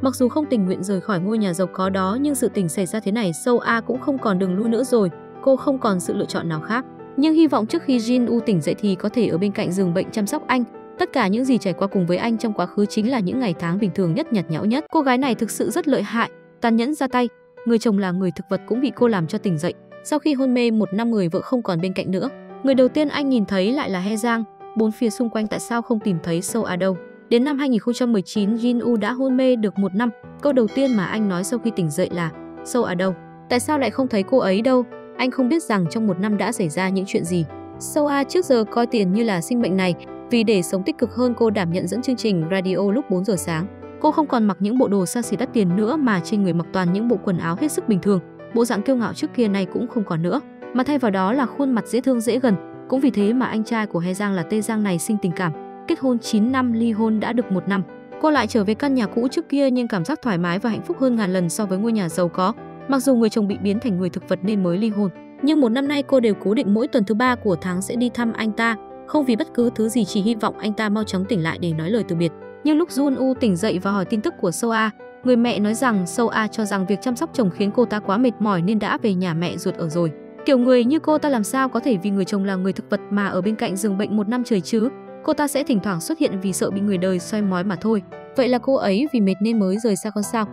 Mặc dù không tình nguyện rời khỏi ngôi nhà giàu có đó nhưng sự tình xảy ra thế này sâu A cũng không còn đường lui nữa rồi. Cô không còn sự lựa chọn nào khác. Nhưng hy vọng trước khi Jin U tỉnh dậy thì có thể ở bên cạnh giường bệnh chăm sóc anh, Tất cả những gì trải qua cùng với anh trong quá khứ chính là những ngày tháng bình thường nhất nhạt nhẽo nhất. Cô gái này thực sự rất lợi hại, tàn nhẫn ra tay. Người chồng là người thực vật cũng bị cô làm cho tỉnh dậy. Sau khi hôn mê một năm người vợ không còn bên cạnh nữa. Người đầu tiên anh nhìn thấy lại là He Giang. Bốn phía xung quanh tại sao không tìm thấy sâu a đâu. Đến năm 2019, Jin U đã hôn mê được một năm. Câu đầu tiên mà anh nói sau khi tỉnh dậy là sâu ở đâu. Tại sao lại không thấy cô ấy đâu? Anh không biết rằng trong một năm đã xảy ra những chuyện gì. Sâu A trước giờ coi tiền như là sinh mệnh này, vì để sống tích cực hơn cô đảm nhận dẫn chương trình radio lúc 4 giờ sáng. Cô không còn mặc những bộ đồ xa xỉ đắt tiền nữa mà trên người mặc toàn những bộ quần áo hết sức bình thường. Bộ dạng kiêu ngạo trước kia này cũng không còn nữa, mà thay vào đó là khuôn mặt dễ thương dễ gần. Cũng vì thế mà anh trai của He Giang là Tê Giang này sinh tình cảm. Kết hôn 9 năm, ly hôn đã được một năm. Cô lại trở về căn nhà cũ trước kia nhưng cảm giác thoải mái và hạnh phúc hơn ngàn lần so với ngôi nhà giàu có. Mặc dù người chồng bị biến thành người thực vật nên mới ly hôn, nhưng một năm nay cô đều cố định mỗi tuần thứ ba của tháng sẽ đi thăm anh ta, không vì bất cứ thứ gì chỉ hy vọng anh ta mau chóng tỉnh lại để nói lời từ biệt. Nhưng lúc Jun U tỉnh dậy và hỏi tin tức của Soa, người mẹ nói rằng Soa cho rằng việc chăm sóc chồng khiến cô ta quá mệt mỏi nên đã về nhà mẹ ruột ở rồi. Kiểu người như cô ta làm sao có thể vì người chồng là người thực vật mà ở bên cạnh giường bệnh một năm trời chứ? Cô ta sẽ thỉnh thoảng xuất hiện vì sợ bị người đời xoay mói mà thôi. Vậy là cô ấy vì mệt nên mới rời xa con sao?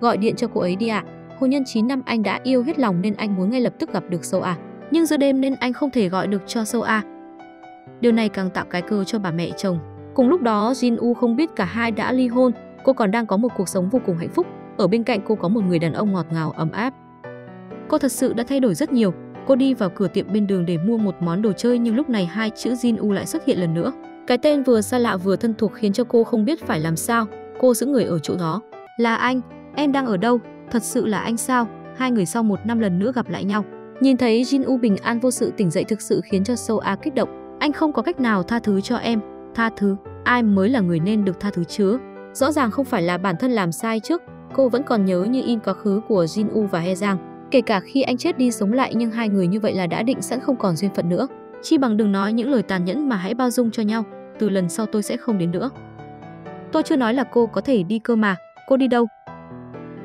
Gọi điện cho cô ấy đi ạ. À. Hôn nhân 9 năm anh đã yêu hết lòng nên anh muốn ngay lập tức gặp được Sâu A. Nhưng giữa đêm nên anh không thể gọi được cho Sâu A. Điều này càng tạo cái cơ cho bà mẹ chồng. Cùng lúc đó, Jin U không biết cả hai đã ly hôn, cô còn đang có một cuộc sống vô cùng hạnh phúc. Ở bên cạnh cô có một người đàn ông ngọt ngào ấm áp. Cô thật sự đã thay đổi rất nhiều. Cô đi vào cửa tiệm bên đường để mua một món đồ chơi nhưng lúc này hai chữ Jin U lại xuất hiện lần nữa. Cái tên vừa xa lạ vừa thân thuộc khiến cho cô không biết phải làm sao. Cô giữ người ở chỗ đó. Là anh, em đang ở đâu? Thật sự là anh sao? Hai người sau một năm lần nữa gặp lại nhau. Nhìn thấy Jin U bình an vô sự tỉnh dậy thực sự khiến cho Sâu A kích động. Anh không có cách nào tha thứ cho em. Tha thứ, ai mới là người nên được tha thứ chứ? Rõ ràng không phải là bản thân làm sai trước, cô vẫn còn nhớ như in quá khứ của Jin U và He Giang. Kể cả khi anh chết đi sống lại nhưng hai người như vậy là đã định sẵn không còn duyên phận nữa. Chi bằng đừng nói những lời tàn nhẫn mà hãy bao dung cho nhau. Từ lần sau tôi sẽ không đến nữa. Tôi chưa nói là cô có thể đi cơ mà. Cô đi đâu?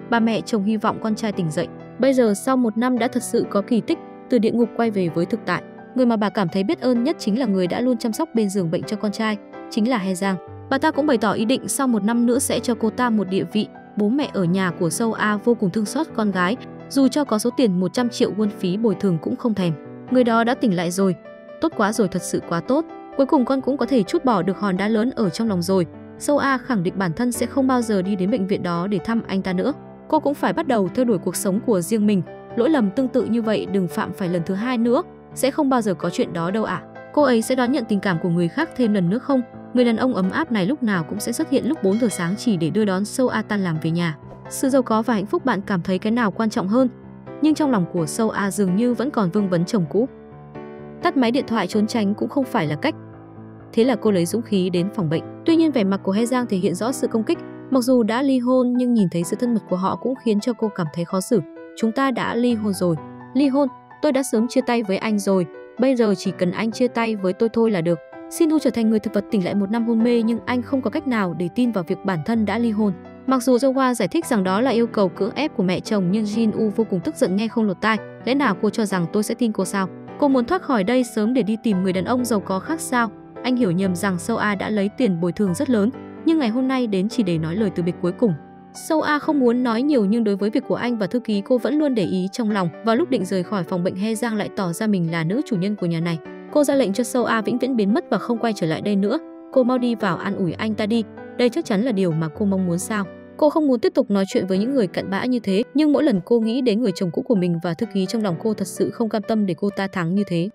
Ba mẹ chồng hy vọng con trai tỉnh dậy. Bây giờ sau một năm đã thật sự có kỳ tích, từ địa ngục quay về với thực tại. Người mà bà cảm thấy biết ơn nhất chính là người đã luôn chăm sóc bên giường bệnh cho con trai, chính là He Giang. Bà ta cũng bày tỏ ý định sau một năm nữa sẽ cho cô ta một địa vị. Bố mẹ ở nhà của Sâu A vô cùng thương xót con gái. Dù cho có số tiền 100 triệu won phí bồi thường cũng không thèm. Người đó đã tỉnh lại rồi. Tốt quá rồi, thật sự quá tốt. Cuối cùng con cũng có thể chút bỏ được hòn đá lớn ở trong lòng rồi. Sâu A khẳng định bản thân sẽ không bao giờ đi đến bệnh viện đó để thăm anh ta nữa. Cô cũng phải bắt đầu theo đuổi cuộc sống của riêng mình. Lỗi lầm tương tự như vậy, đừng phạm phải lần thứ hai nữa. Sẽ không bao giờ có chuyện đó đâu ạ. À. Cô ấy sẽ đón nhận tình cảm của người khác thêm lần nữa không? Người đàn ông ấm áp này lúc nào cũng sẽ xuất hiện lúc 4 giờ sáng chỉ để đưa đón Sâu A tan làm về nhà. Sự giàu có và hạnh phúc bạn cảm thấy cái nào quan trọng hơn? Nhưng trong lòng của Sâu A dường như vẫn còn vương vấn chồng cũ. Tắt máy điện thoại trốn tránh cũng không phải là cách. Thế là cô lấy dũng khí đến phòng bệnh. Tuy nhiên vẻ mặt của He Giang thể hiện rõ sự công kích. Mặc dù đã ly hôn, nhưng nhìn thấy sự thân mật của họ cũng khiến cho cô cảm thấy khó xử. Chúng ta đã ly hôn rồi. Ly hôn? Tôi đã sớm chia tay với anh rồi. Bây giờ chỉ cần anh chia tay với tôi thôi là được. Sinu trở thành người thực vật tỉnh lại một năm hôn mê, nhưng anh không có cách nào để tin vào việc bản thân đã ly hôn. Mặc dù Jowa giải thích rằng đó là yêu cầu cưỡng ép của mẹ chồng nhưng Jin U vô cùng tức giận nghe không lột tai. Lẽ nào cô cho rằng tôi sẽ tin cô sao? Cô muốn thoát khỏi đây sớm để đi tìm người đàn ông giàu có khác sao? Anh hiểu nhầm rằng Sâu A đã lấy tiền bồi thường rất lớn, nhưng ngày hôm nay đến chỉ để nói lời từ biệt cuối cùng. Sâu A không muốn nói nhiều nhưng đối với việc của anh và thư ký cô vẫn luôn để ý trong lòng. Vào lúc định rời khỏi phòng bệnh He Giang lại tỏ ra mình là nữ chủ nhân của nhà này. Cô ra lệnh cho Sâu A vĩnh viễn biến mất và không quay trở lại đây nữa. Cô mau đi vào an ủi anh ta đi. Đây chắc chắn là điều mà cô mong muốn sao? Cô không muốn tiếp tục nói chuyện với những người cặn bã như thế, nhưng mỗi lần cô nghĩ đến người chồng cũ của mình và thư ký trong lòng cô thật sự không cam tâm để cô ta thắng như thế.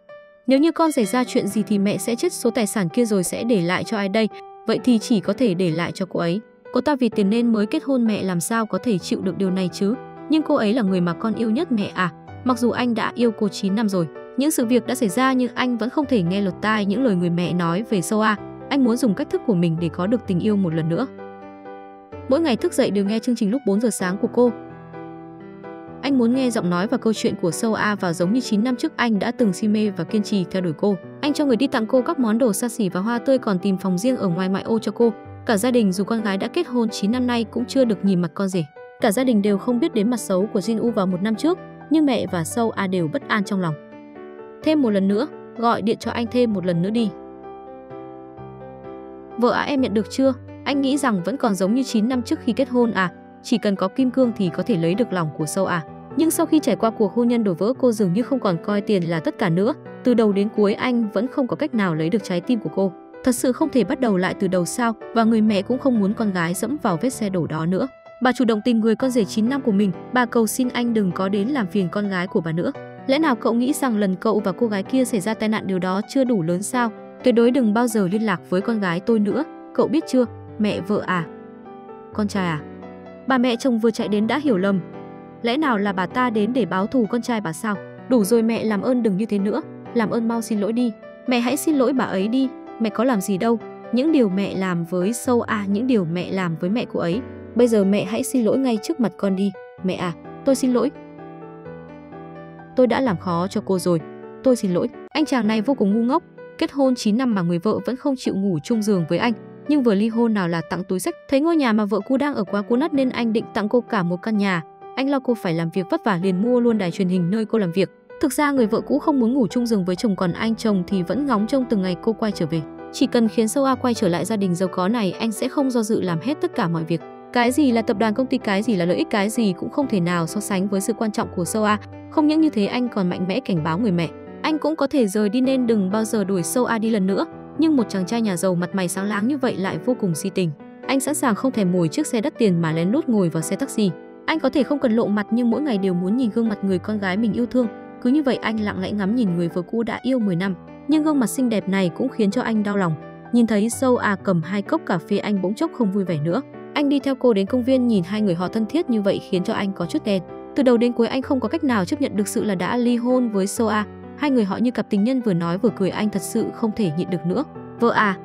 Nếu như con xảy ra chuyện gì thì mẹ sẽ chết số tài sản kia rồi sẽ để lại cho ai đây? Vậy thì chỉ có thể để lại cho cô ấy. Cô ta vì tiền nên mới kết hôn mẹ làm sao có thể chịu được điều này chứ? Nhưng cô ấy là người mà con yêu nhất mẹ à? Mặc dù anh đã yêu cô 9 năm rồi, những sự việc đã xảy ra nhưng anh vẫn không thể nghe lọt tai những lời người mẹ nói về Soa. Anh muốn dùng cách thức của mình để có được tình yêu một lần nữa. Mỗi ngày thức dậy đều nghe chương trình lúc 4 giờ sáng của cô. Anh muốn nghe giọng nói và câu chuyện của Sâu A và giống như 9 năm trước anh đã từng si mê và kiên trì theo đuổi cô. Anh cho người đi tặng cô các món đồ xa xỉ và hoa tươi còn tìm phòng riêng ở ngoài ngoại ô cho cô. Cả gia đình dù con gái đã kết hôn 9 năm nay cũng chưa được nhìn mặt con rể. Cả gia đình đều không biết đến mặt xấu của Jin U vào một năm trước, nhưng mẹ và Sâu A đều bất an trong lòng. Thêm một lần nữa, gọi điện cho anh thêm một lần nữa đi. Vợ à em nhận được chưa? Anh nghĩ rằng vẫn còn giống như 9 năm trước khi kết hôn à, chỉ cần có kim cương thì có thể lấy được lòng của Sâu à. Nhưng sau khi trải qua cuộc hôn nhân đổ vỡ cô dường như không còn coi tiền là tất cả nữa. Từ đầu đến cuối anh vẫn không có cách nào lấy được trái tim của cô. Thật sự không thể bắt đầu lại từ đầu sao và người mẹ cũng không muốn con gái dẫm vào vết xe đổ đó nữa. Bà chủ động tìm người con rể 9 năm của mình, bà cầu xin anh đừng có đến làm phiền con gái của bà nữa. Lẽ nào cậu nghĩ rằng lần cậu và cô gái kia xảy ra tai nạn điều đó chưa đủ lớn sao? Tuyệt đối đừng bao giờ liên lạc với con gái tôi nữa, cậu biết chưa? Mẹ vợ à? Con trai à? Bà mẹ chồng vừa chạy đến đã hiểu lầm, Lẽ nào là bà ta đến để báo thù con trai bà sao? Đủ rồi mẹ làm ơn đừng như thế nữa, làm ơn mau xin lỗi đi. Mẹ hãy xin lỗi bà ấy đi, mẹ có làm gì đâu. Những điều mẹ làm với sâu à, những điều mẹ làm với mẹ cô ấy. Bây giờ mẹ hãy xin lỗi ngay trước mặt con đi. Mẹ à, tôi xin lỗi. Tôi đã làm khó cho cô rồi. Tôi xin lỗi. Anh chàng này vô cùng ngu ngốc. Kết hôn 9 năm mà người vợ vẫn không chịu ngủ chung giường với anh. Nhưng vừa ly hôn nào là tặng túi sách. Thấy ngôi nhà mà vợ cô đang ở quá cũ nát nên anh định tặng cô cả một căn nhà. Anh lo cô phải làm việc vất vả liền mua luôn đài truyền hình nơi cô làm việc. Thực ra người vợ cũ không muốn ngủ chung giường với chồng còn anh chồng thì vẫn ngóng trông từng ngày cô quay trở về. Chỉ cần khiến Sâu A quay trở lại gia đình giàu có này, anh sẽ không do dự làm hết tất cả mọi việc. Cái gì là tập đoàn công ty, cái gì là lợi ích, cái gì cũng không thể nào so sánh với sự quan trọng của Sâu A. Không những như thế anh còn mạnh mẽ cảnh báo người mẹ. Anh cũng có thể rời đi nên đừng bao giờ đuổi Sâu A đi lần nữa. Nhưng một chàng trai nhà giàu mặt mày sáng láng như vậy lại vô cùng si tình. Anh sẵn sàng không thèm ngồi chiếc xe đắt tiền mà lén lút ngồi vào xe taxi. Anh có thể không cần lộ mặt nhưng mỗi ngày đều muốn nhìn gương mặt người con gái mình yêu thương. Cứ như vậy anh lặng lẽ ngắm nhìn người vợ cũ đã yêu 10 năm, nhưng gương mặt xinh đẹp này cũng khiến cho anh đau lòng. Nhìn thấy Sâu À cầm hai cốc cà phê anh bỗng chốc không vui vẻ nữa. Anh đi theo cô đến công viên nhìn hai người họ thân thiết như vậy khiến cho anh có chút đen. Từ đầu đến cuối anh không có cách nào chấp nhận được sự là đã ly hôn với Soa. Hai người họ như cặp tình nhân vừa nói vừa cười anh thật sự không thể nhịn được nữa. Vợ à,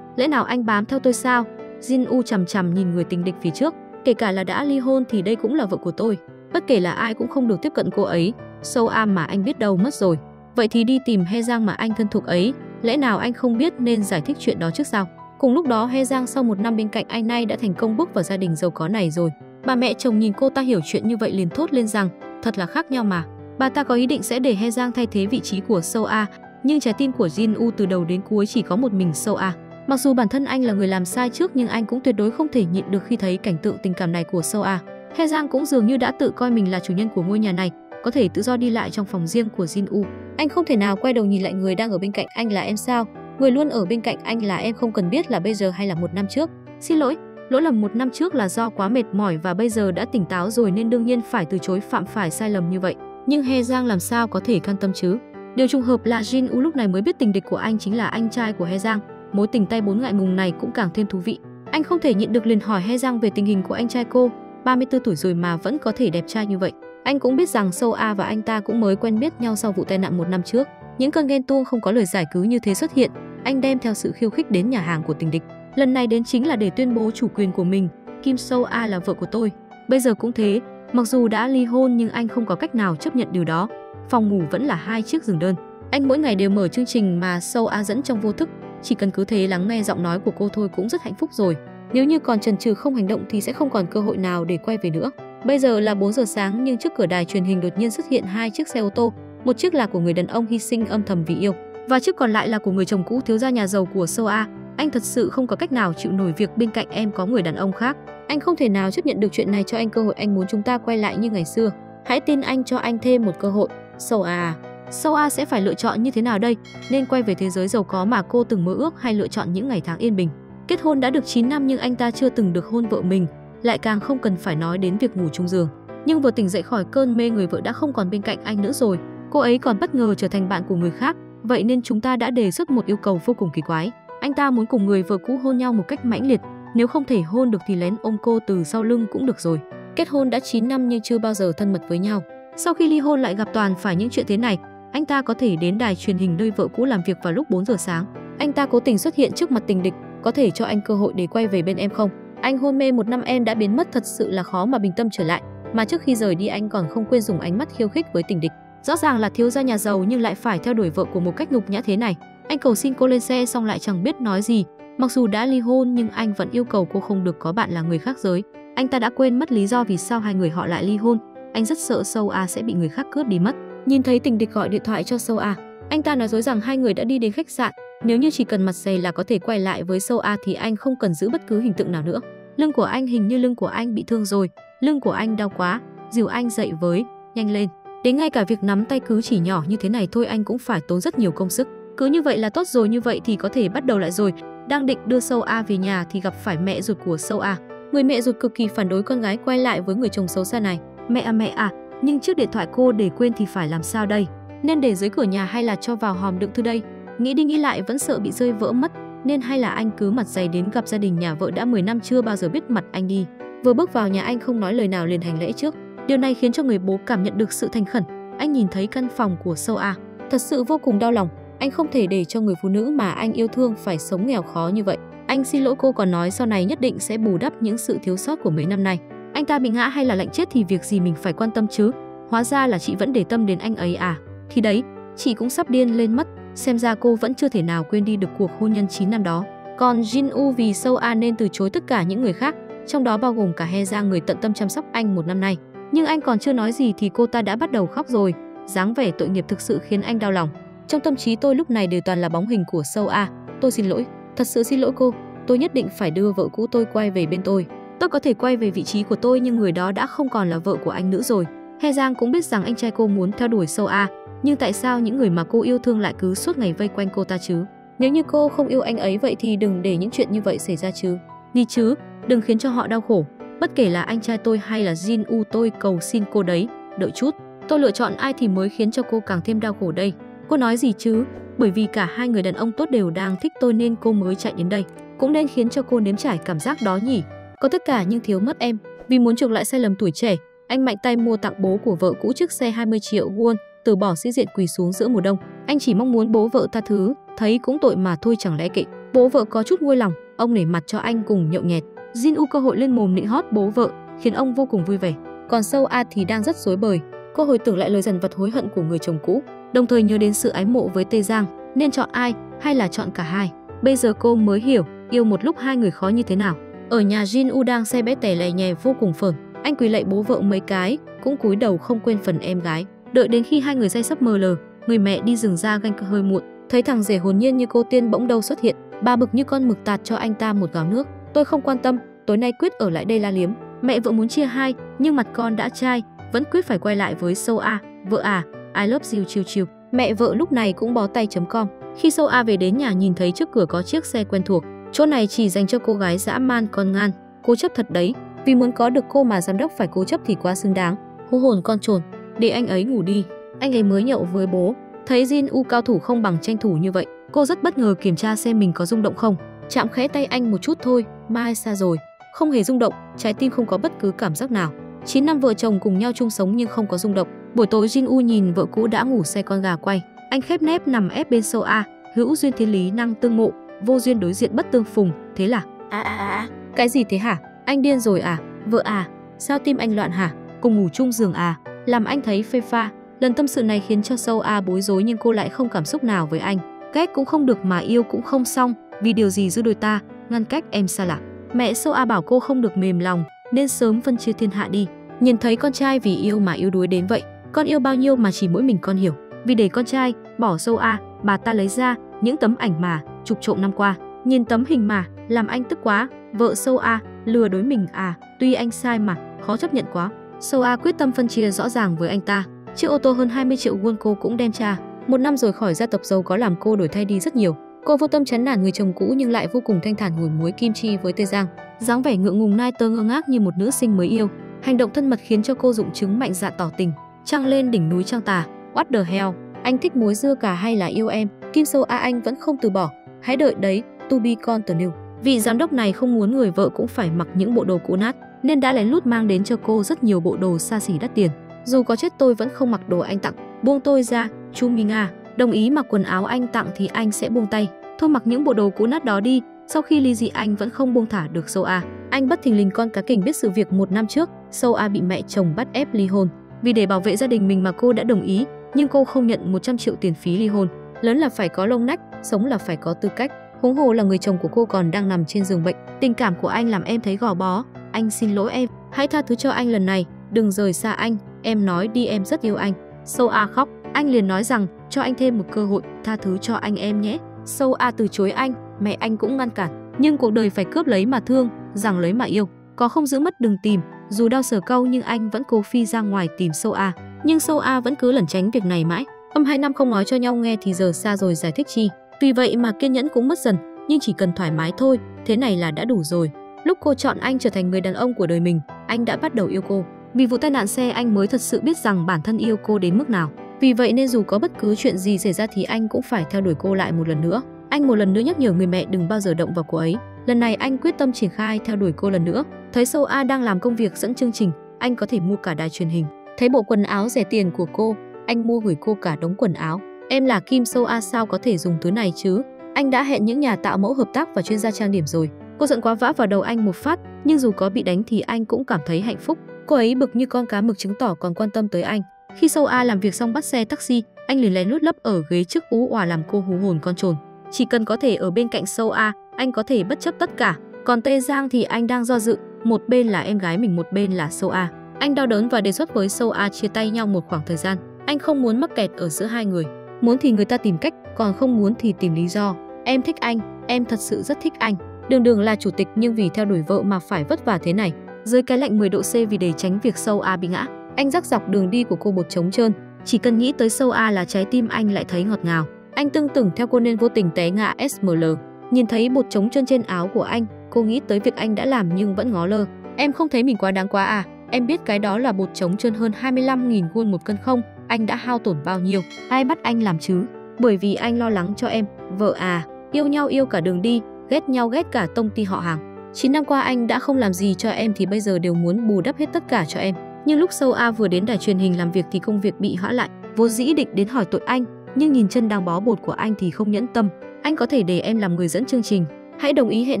lẽ nào anh bám theo tôi sao? Jin U chằm chằm nhìn người tình địch phía trước. Kể cả là đã ly hôn thì đây cũng là vợ của tôi. Bất kể là ai cũng không được tiếp cận cô ấy. Sâu am mà anh biết đâu mất rồi. Vậy thì đi tìm He Giang mà anh thân thuộc ấy. Lẽ nào anh không biết nên giải thích chuyện đó trước sao? Cùng lúc đó He Giang sau một năm bên cạnh anh nay đã thành công bước vào gia đình giàu có này rồi. Bà mẹ chồng nhìn cô ta hiểu chuyện như vậy liền thốt lên rằng thật là khác nhau mà. Bà ta có ý định sẽ để He Giang thay thế vị trí của Sâu A, nhưng trái tim của Jin U từ đầu đến cuối chỉ có một mình Sâu A. Mặc dù bản thân anh là người làm sai trước nhưng anh cũng tuyệt đối không thể nhịn được khi thấy cảnh tượng tình cảm này của Sâu A. He Giang cũng dường như đã tự coi mình là chủ nhân của ngôi nhà này, có thể tự do đi lại trong phòng riêng của Jin U. Anh không thể nào quay đầu nhìn lại người đang ở bên cạnh anh là em sao? Người luôn ở bên cạnh anh là em không cần biết là bây giờ hay là một năm trước. Xin lỗi, lỗi lầm một năm trước là do quá mệt mỏi và bây giờ đã tỉnh táo rồi nên đương nhiên phải từ chối phạm phải sai lầm như vậy. Nhưng He Giang làm sao có thể can tâm chứ? Điều trùng hợp là Jin U lúc này mới biết tình địch của anh chính là anh trai của He Giang. Mối tình tay bốn ngại ngùng này cũng càng thêm thú vị. Anh không thể nhịn được liền hỏi He Giang về tình hình của anh trai cô, 34 tuổi rồi mà vẫn có thể đẹp trai như vậy. Anh cũng biết rằng Sâu A và anh ta cũng mới quen biết nhau sau vụ tai nạn một năm trước. Những cơn ghen tuông không có lời giải cứu như thế xuất hiện, anh đem theo sự khiêu khích đến nhà hàng của tình địch. Lần này đến chính là để tuyên bố chủ quyền của mình, Kim Sâu A là vợ của tôi. Bây giờ cũng thế, mặc dù đã ly hôn nhưng anh không có cách nào chấp nhận điều đó. Phòng ngủ vẫn là hai chiếc giường đơn. Anh mỗi ngày đều mở chương trình mà Sâu A dẫn trong vô thức, chỉ cần cứ thế lắng nghe giọng nói của cô thôi cũng rất hạnh phúc rồi. Nếu như còn chần chừ không hành động thì sẽ không còn cơ hội nào để quay về nữa. Bây giờ là 4 giờ sáng nhưng trước cửa đài truyền hình đột nhiên xuất hiện hai chiếc xe ô tô, một chiếc là của người đàn ông hy sinh âm thầm vì yêu và chiếc còn lại là của người chồng cũ thiếu gia nhà giàu của Soa. Anh thật sự không có cách nào chịu nổi việc bên cạnh em có người đàn ông khác. Anh không thể nào chấp nhận được chuyện này cho anh cơ hội anh muốn chúng ta quay lại như ngày xưa. Hãy tin anh cho anh thêm một cơ hội. Sâu A. À, sâu A sẽ phải lựa chọn như thế nào đây? Nên quay về thế giới giàu có mà cô từng mơ ước hay lựa chọn những ngày tháng yên bình? Kết hôn đã được 9 năm nhưng anh ta chưa từng được hôn vợ mình, lại càng không cần phải nói đến việc ngủ chung giường. Nhưng vừa tỉnh dậy khỏi cơn mê người vợ đã không còn bên cạnh anh nữa rồi. Cô ấy còn bất ngờ trở thành bạn của người khác, vậy nên chúng ta đã đề xuất một yêu cầu vô cùng kỳ quái. Anh ta muốn cùng người vợ cũ hôn nhau một cách mãnh liệt, nếu không thể hôn được thì lén ôm cô từ sau lưng cũng được rồi. Kết hôn đã 9 năm nhưng chưa bao giờ thân mật với nhau. Sau khi ly hôn lại gặp toàn phải những chuyện thế này, anh ta có thể đến đài truyền hình nơi vợ cũ làm việc vào lúc 4 giờ sáng. Anh ta cố tình xuất hiện trước mặt tình địch, có thể cho anh cơ hội để quay về bên em không? Anh hôn mê một năm em đã biến mất thật sự là khó mà bình tâm trở lại, mà trước khi rời đi anh còn không quên dùng ánh mắt khiêu khích với tình địch. Rõ ràng là thiếu gia nhà giàu nhưng lại phải theo đuổi vợ của một cách nhục nhã thế này. Anh cầu xin cô lên xe xong lại chẳng biết nói gì, mặc dù đã ly hôn nhưng anh vẫn yêu cầu cô không được có bạn là người khác giới. Anh ta đã quên mất lý do vì sao hai người họ lại ly hôn. Anh rất sợ Sâu A sẽ bị người khác cướp đi mất. Nhìn thấy tình địch gọi điện thoại cho Sâu A, anh ta nói dối rằng hai người đã đi đến khách sạn, nếu như chỉ cần mặt dày là có thể quay lại với Sâu A thì anh không cần giữ bất cứ hình tượng nào nữa. Lưng của anh hình như lưng của anh bị thương rồi, lưng của anh đau quá, dìu anh dậy với, nhanh lên. Đến ngay cả việc nắm tay cứ chỉ nhỏ như thế này thôi anh cũng phải tốn rất nhiều công sức. Cứ như vậy là tốt rồi như vậy thì có thể bắt đầu lại rồi. Đang định đưa Sâu A về nhà thì gặp phải mẹ ruột của Sâu A. Người mẹ ruột cực kỳ phản đối con gái quay lại với người chồng xấu xa này. Mẹ à mẹ à, nhưng chiếc điện thoại cô để quên thì phải làm sao đây? Nên để dưới cửa nhà hay là cho vào hòm đựng thư đây? Nghĩ đi nghĩ lại vẫn sợ bị rơi vỡ mất, nên hay là anh cứ mặt dày đến gặp gia đình nhà vợ đã 10 năm chưa bao giờ biết mặt anh đi. Vừa bước vào nhà anh không nói lời nào liền hành lễ trước. Điều này khiến cho người bố cảm nhận được sự thành khẩn. Anh nhìn thấy căn phòng của Sâu A, thật sự vô cùng đau lòng. Anh không thể để cho người phụ nữ mà anh yêu thương phải sống nghèo khó như vậy. Anh xin lỗi cô còn nói sau này nhất định sẽ bù đắp những sự thiếu sót của mấy năm nay. Anh ta bị ngã hay là lạnh chết thì việc gì mình phải quan tâm chứ? Hóa ra là chị vẫn để tâm đến anh ấy à? Thì đấy, chị cũng sắp điên lên mất. Xem ra cô vẫn chưa thể nào quên đi được cuộc hôn nhân 9 năm đó. Còn Jin U vì Sâu A nên từ chối tất cả những người khác, trong đó bao gồm cả He Giang người tận tâm chăm sóc anh một năm nay. Nhưng anh còn chưa nói gì thì cô ta đã bắt đầu khóc rồi, dáng vẻ tội nghiệp thực sự khiến anh đau lòng. Trong tâm trí tôi lúc này đều toàn là bóng hình của Sâu A. Tôi xin lỗi, thật sự xin lỗi cô, tôi nhất định phải đưa vợ cũ tôi quay về bên tôi. Tôi có thể quay về vị trí của tôi nhưng người đó đã không còn là vợ của anh nữa rồi. He Giang cũng biết rằng anh trai cô muốn theo đuổi Sâu A, nhưng tại sao những người mà cô yêu thương lại cứ suốt ngày vây quanh cô ta chứ? Nếu như cô không yêu anh ấy vậy thì đừng để những chuyện như vậy xảy ra chứ. Đi chứ, đừng khiến cho họ đau khổ. Bất kể là anh trai tôi hay là Jin U tôi cầu xin cô đấy, đợi chút. Tôi lựa chọn ai thì mới khiến cho cô càng thêm đau khổ đây. Cô nói gì chứ? Bởi vì cả hai người đàn ông tốt đều đang thích tôi nên cô mới chạy đến đây. Cũng nên khiến cho cô nếm trải cảm giác đó nhỉ. Có tất cả nhưng thiếu mất em. Vì muốn chuộc lại sai lầm tuổi trẻ, anh mạnh tay mua tặng bố của vợ cũ chiếc xe 20 triệu won từ bỏ sĩ diện quỳ xuống giữa mùa đông. Anh chỉ mong muốn bố vợ tha thứ, thấy cũng tội mà thôi chẳng lẽ kệ. Bố vợ có chút nguôi lòng, ông nể mặt cho anh cùng nhậu nhẹt. Jin U cơ hội lên mồm nịnh hót bố vợ, khiến ông vô cùng vui vẻ. Còn Sâu A thì đang rất rối bời. Cô hồi tưởng lại lời dằn vặt hối hận của người chồng cũ, đồng thời nhớ đến sự ái mộ với Tê Giang, nên chọn ai hay là chọn cả hai. Bây giờ cô mới hiểu, yêu một lúc hai người khó như thế nào. Ở nhà Jin U đang xe bé tẻ lè nhè vô cùng phởn. Anh quỳ lạy bố vợ mấy cái, cũng cúi đầu không quên phần em gái. Đợi đến khi hai người say sắp mờ lờ, người mẹ đi rừng ra ganh cơ hơi muộn, thấy thằng rể hồn nhiên như cô tiên bỗng đâu xuất hiện, bà bực như con mực tạt cho anh ta một gáo nước. Tôi không quan tâm, tối nay quyết ở lại đây la liếm. Mẹ vợ muốn chia hai, nhưng mặt con đã chai, vẫn quyết phải quay lại với Sâu A. Vợ à, I love you chiều chiều. Mẹ vợ lúc này cũng bó tay.com. Khi Sâu A về đến nhà nhìn thấy trước cửa có chiếc xe quen thuộc, chỗ này chỉ dành cho cô gái dã man con ngan. Cố chấp thật đấy, vì muốn có được cô mà giám đốc phải cố chấp thì quá xứng đáng. Hô hồn con trồn, để anh ấy ngủ đi. Anh ấy mới nhậu với bố, thấy Jin U cao thủ không bằng tranh thủ như vậy, cô rất bất ngờ kiểm tra xem mình có rung động không. Chạm khẽ tay anh một chút thôi, mai xa rồi, không hề rung động, trái tim không có bất cứ cảm giác nào. 9 năm vợ chồng cùng nhau chung sống nhưng không có rung động. Buổi tối Jin U nhìn vợ cũ đã ngủ xe con gà quay, anh khép nép nằm ép bên sâu A, hữu duyên thiên lý năng tương ngộ, vô duyên đối diện bất tương phùng, thế là À à à, cái gì thế hả? Anh điên rồi à? Vợ à? Sao tim anh loạn hả? Cùng ngủ chung giường à? Làm anh thấy phê pha. Lần tâm sự này khiến cho sâu A bối rối nhưng cô lại không cảm xúc nào với anh. Ghét cũng không được mà yêu cũng không xong, vì điều gì giữa đôi ta, ngăn cách em xa lạ. Mẹ sâu A bảo cô không được mềm lòng, nên sớm phân chia thiên hạ đi. Nhìn thấy con trai vì yêu mà yêu đuối đến vậy, con yêu bao nhiêu mà chỉ mỗi mình con hiểu. Vì để con trai, bỏ sâu A, bà ta lấy ra những tấm ảnh mà chụp trộm năm qua. Nhìn tấm hình mà, làm anh tức quá, vợ sâu A, lừa đối mình à, tuy anh sai mà, khó chấp nhận quá. Sâu A quyết tâm phân chia rõ ràng với anh ta. Chiếc ô tô hơn 20 triệu won cô cũng đem tra Một năm rồi khỏi gia tộc giàu có làm cô đổi thay đi rất nhiều. Cô vô tâm chán nản người chồng cũ nhưng lại vô cùng thanh thản ngồi muối kim chi với Tê Giang. dáng vẻ ngượng ngùng nai tơ ngơ ngác như một nữ sinh mới yêu. Hành động thân mật khiến cho cô dụng chứng mạnh dạn tỏ tình. Trăng lên đỉnh núi Trăng Tà. What the hell? Anh thích muối dưa cả hay là yêu em? Kim Sâu A anh vẫn không từ bỏ. Hãy đợi đấy, to be continue. Vị giám đốc này không muốn người vợ cũng phải mặc những bộ đồ cũ nát, nên đã lén lút mang đến cho cô rất nhiều bộ đồ xa xỉ đắt tiền. Dù có chết tôi vẫn không mặc đồ anh tặng, buông tôi ra, chú Minh à, đồng ý mặc quần áo anh tặng thì anh sẽ buông tay. Thôi mặc những bộ đồ cũ nát đó đi, sau khi ly dị anh vẫn không buông thả được Sâu A. Anh bất thình lình con cá kình biết sự việc một năm trước, Sâu A bị mẹ chồng bắt ép ly hôn. Vì để bảo vệ gia đình mình mà cô đã đồng ý, nhưng cô không nhận 100 triệu tiền phí ly hôn. Lớn là phải có lông nách, sống là phải có tư cách. Huống hồ là người chồng của cô còn đang nằm trên giường bệnh. Tình cảm của anh làm em thấy gò bó. Anh xin lỗi em, hãy tha thứ cho anh lần này, đừng rời xa anh. Em nói đi em rất yêu anh. Sâu A khóc, anh liền nói rằng cho anh thêm một cơ hội, tha thứ cho anh em nhé. Sâu A từ chối anh, mẹ anh cũng ngăn cản. Nhưng cuộc đời phải cướp lấy mà thương, rằng lấy mà yêu. Có không giữ mất đừng tìm, dù đau sở câu nhưng anh vẫn cố phi ra ngoài tìm Sâu A. Nhưng Sâu A vẫn cứ lẩn tránh việc này mãi. Âm hai năm không nói cho nhau nghe thì giờ xa rồi giải thích chi. Vì vậy mà kiên nhẫn cũng mất dần, nhưng chỉ cần thoải mái thôi, thế này là đã đủ rồi. Lúc cô chọn anh trở thành người đàn ông của đời mình, anh đã bắt đầu yêu cô. Vì vụ tai nạn xe anh mới thật sự biết rằng bản thân yêu cô đến mức nào. Vì vậy nên dù có bất cứ chuyện gì xảy ra thì anh cũng phải theo đuổi cô lại một lần nữa. Anh một lần nữa nhắc nhở người mẹ đừng bao giờ động vào cô ấy. Lần này anh quyết tâm triển khai theo đuổi cô lần nữa. Thấy Sâu A đang làm công việc dẫn chương trình, anh có thể mua cả đài truyền hình. Thấy bộ quần áo rẻ tiền của cô, anh mua gửi cô cả đống quần áo. Em là Kim Sâu A sao có thể dùng thứ này chứ? Anh đã hẹn những nhà tạo mẫu hợp tác và chuyên gia trang điểm rồi. Cô giận quá vã vào đầu anh một phát, nhưng dù có bị đánh thì anh cũng cảm thấy hạnh phúc. Cô ấy bực như con cá mực chứng tỏ còn quan tâm tới anh. Khi Sâu A làm việc xong bắt xe taxi, anh liền lén lút lấp ở ghế trước ú òa làm cô hú hồn con trồn. Chỉ cần có thể ở bên cạnh Sâu A, anh có thể bất chấp tất cả. Còn Tê Giang thì anh đang do dự, một bên là em gái mình một bên là Sâu A. Anh đau đớn và đề xuất với Sâu A chia tay nhau một khoảng thời gian. Anh không muốn mắc kẹt ở giữa hai người. Muốn thì người ta tìm cách, còn không muốn thì tìm lý do. Em thích anh, em thật sự rất thích anh. Đường đường là chủ tịch nhưng vì theo đuổi vợ mà phải vất vả thế này. Dưới cái lạnh 10 độ C vì để tránh việc sâu A bị ngã, anh rắc dọc đường đi của cô bột trống trơn. Chỉ cần nghĩ tới sâu A là trái tim anh lại thấy ngọt ngào. Anh tương tưởng theo cô nên vô tình té ngã SML. Nhìn thấy bột trống trơn trên áo của anh, cô nghĩ tới việc anh đã làm nhưng vẫn ngó lơ. Em không thấy mình quá đáng quá à? Em biết cái đó là bột trống trơn hơn 25.000 won một cân không? Anh đã hao tổn bao nhiêu? Ai bắt anh làm chứ? Bởi vì anh lo lắng cho em. Vợ à, yêu nhau yêu cả đường đi, ghét nhau ghét cả tông ty họ hàng. 9 năm qua anh đã không làm gì cho em thì bây giờ đều muốn bù đắp hết tất cả cho em. Nhưng lúc sâu A vừa đến đài truyền hình làm việc thì công việc bị hoãn lại. Vô dĩ định đến hỏi tội anh, nhưng nhìn chân đang bó bột của anh thì không nhẫn tâm. Anh có thể để em làm người dẫn chương trình. Hãy đồng ý hẹn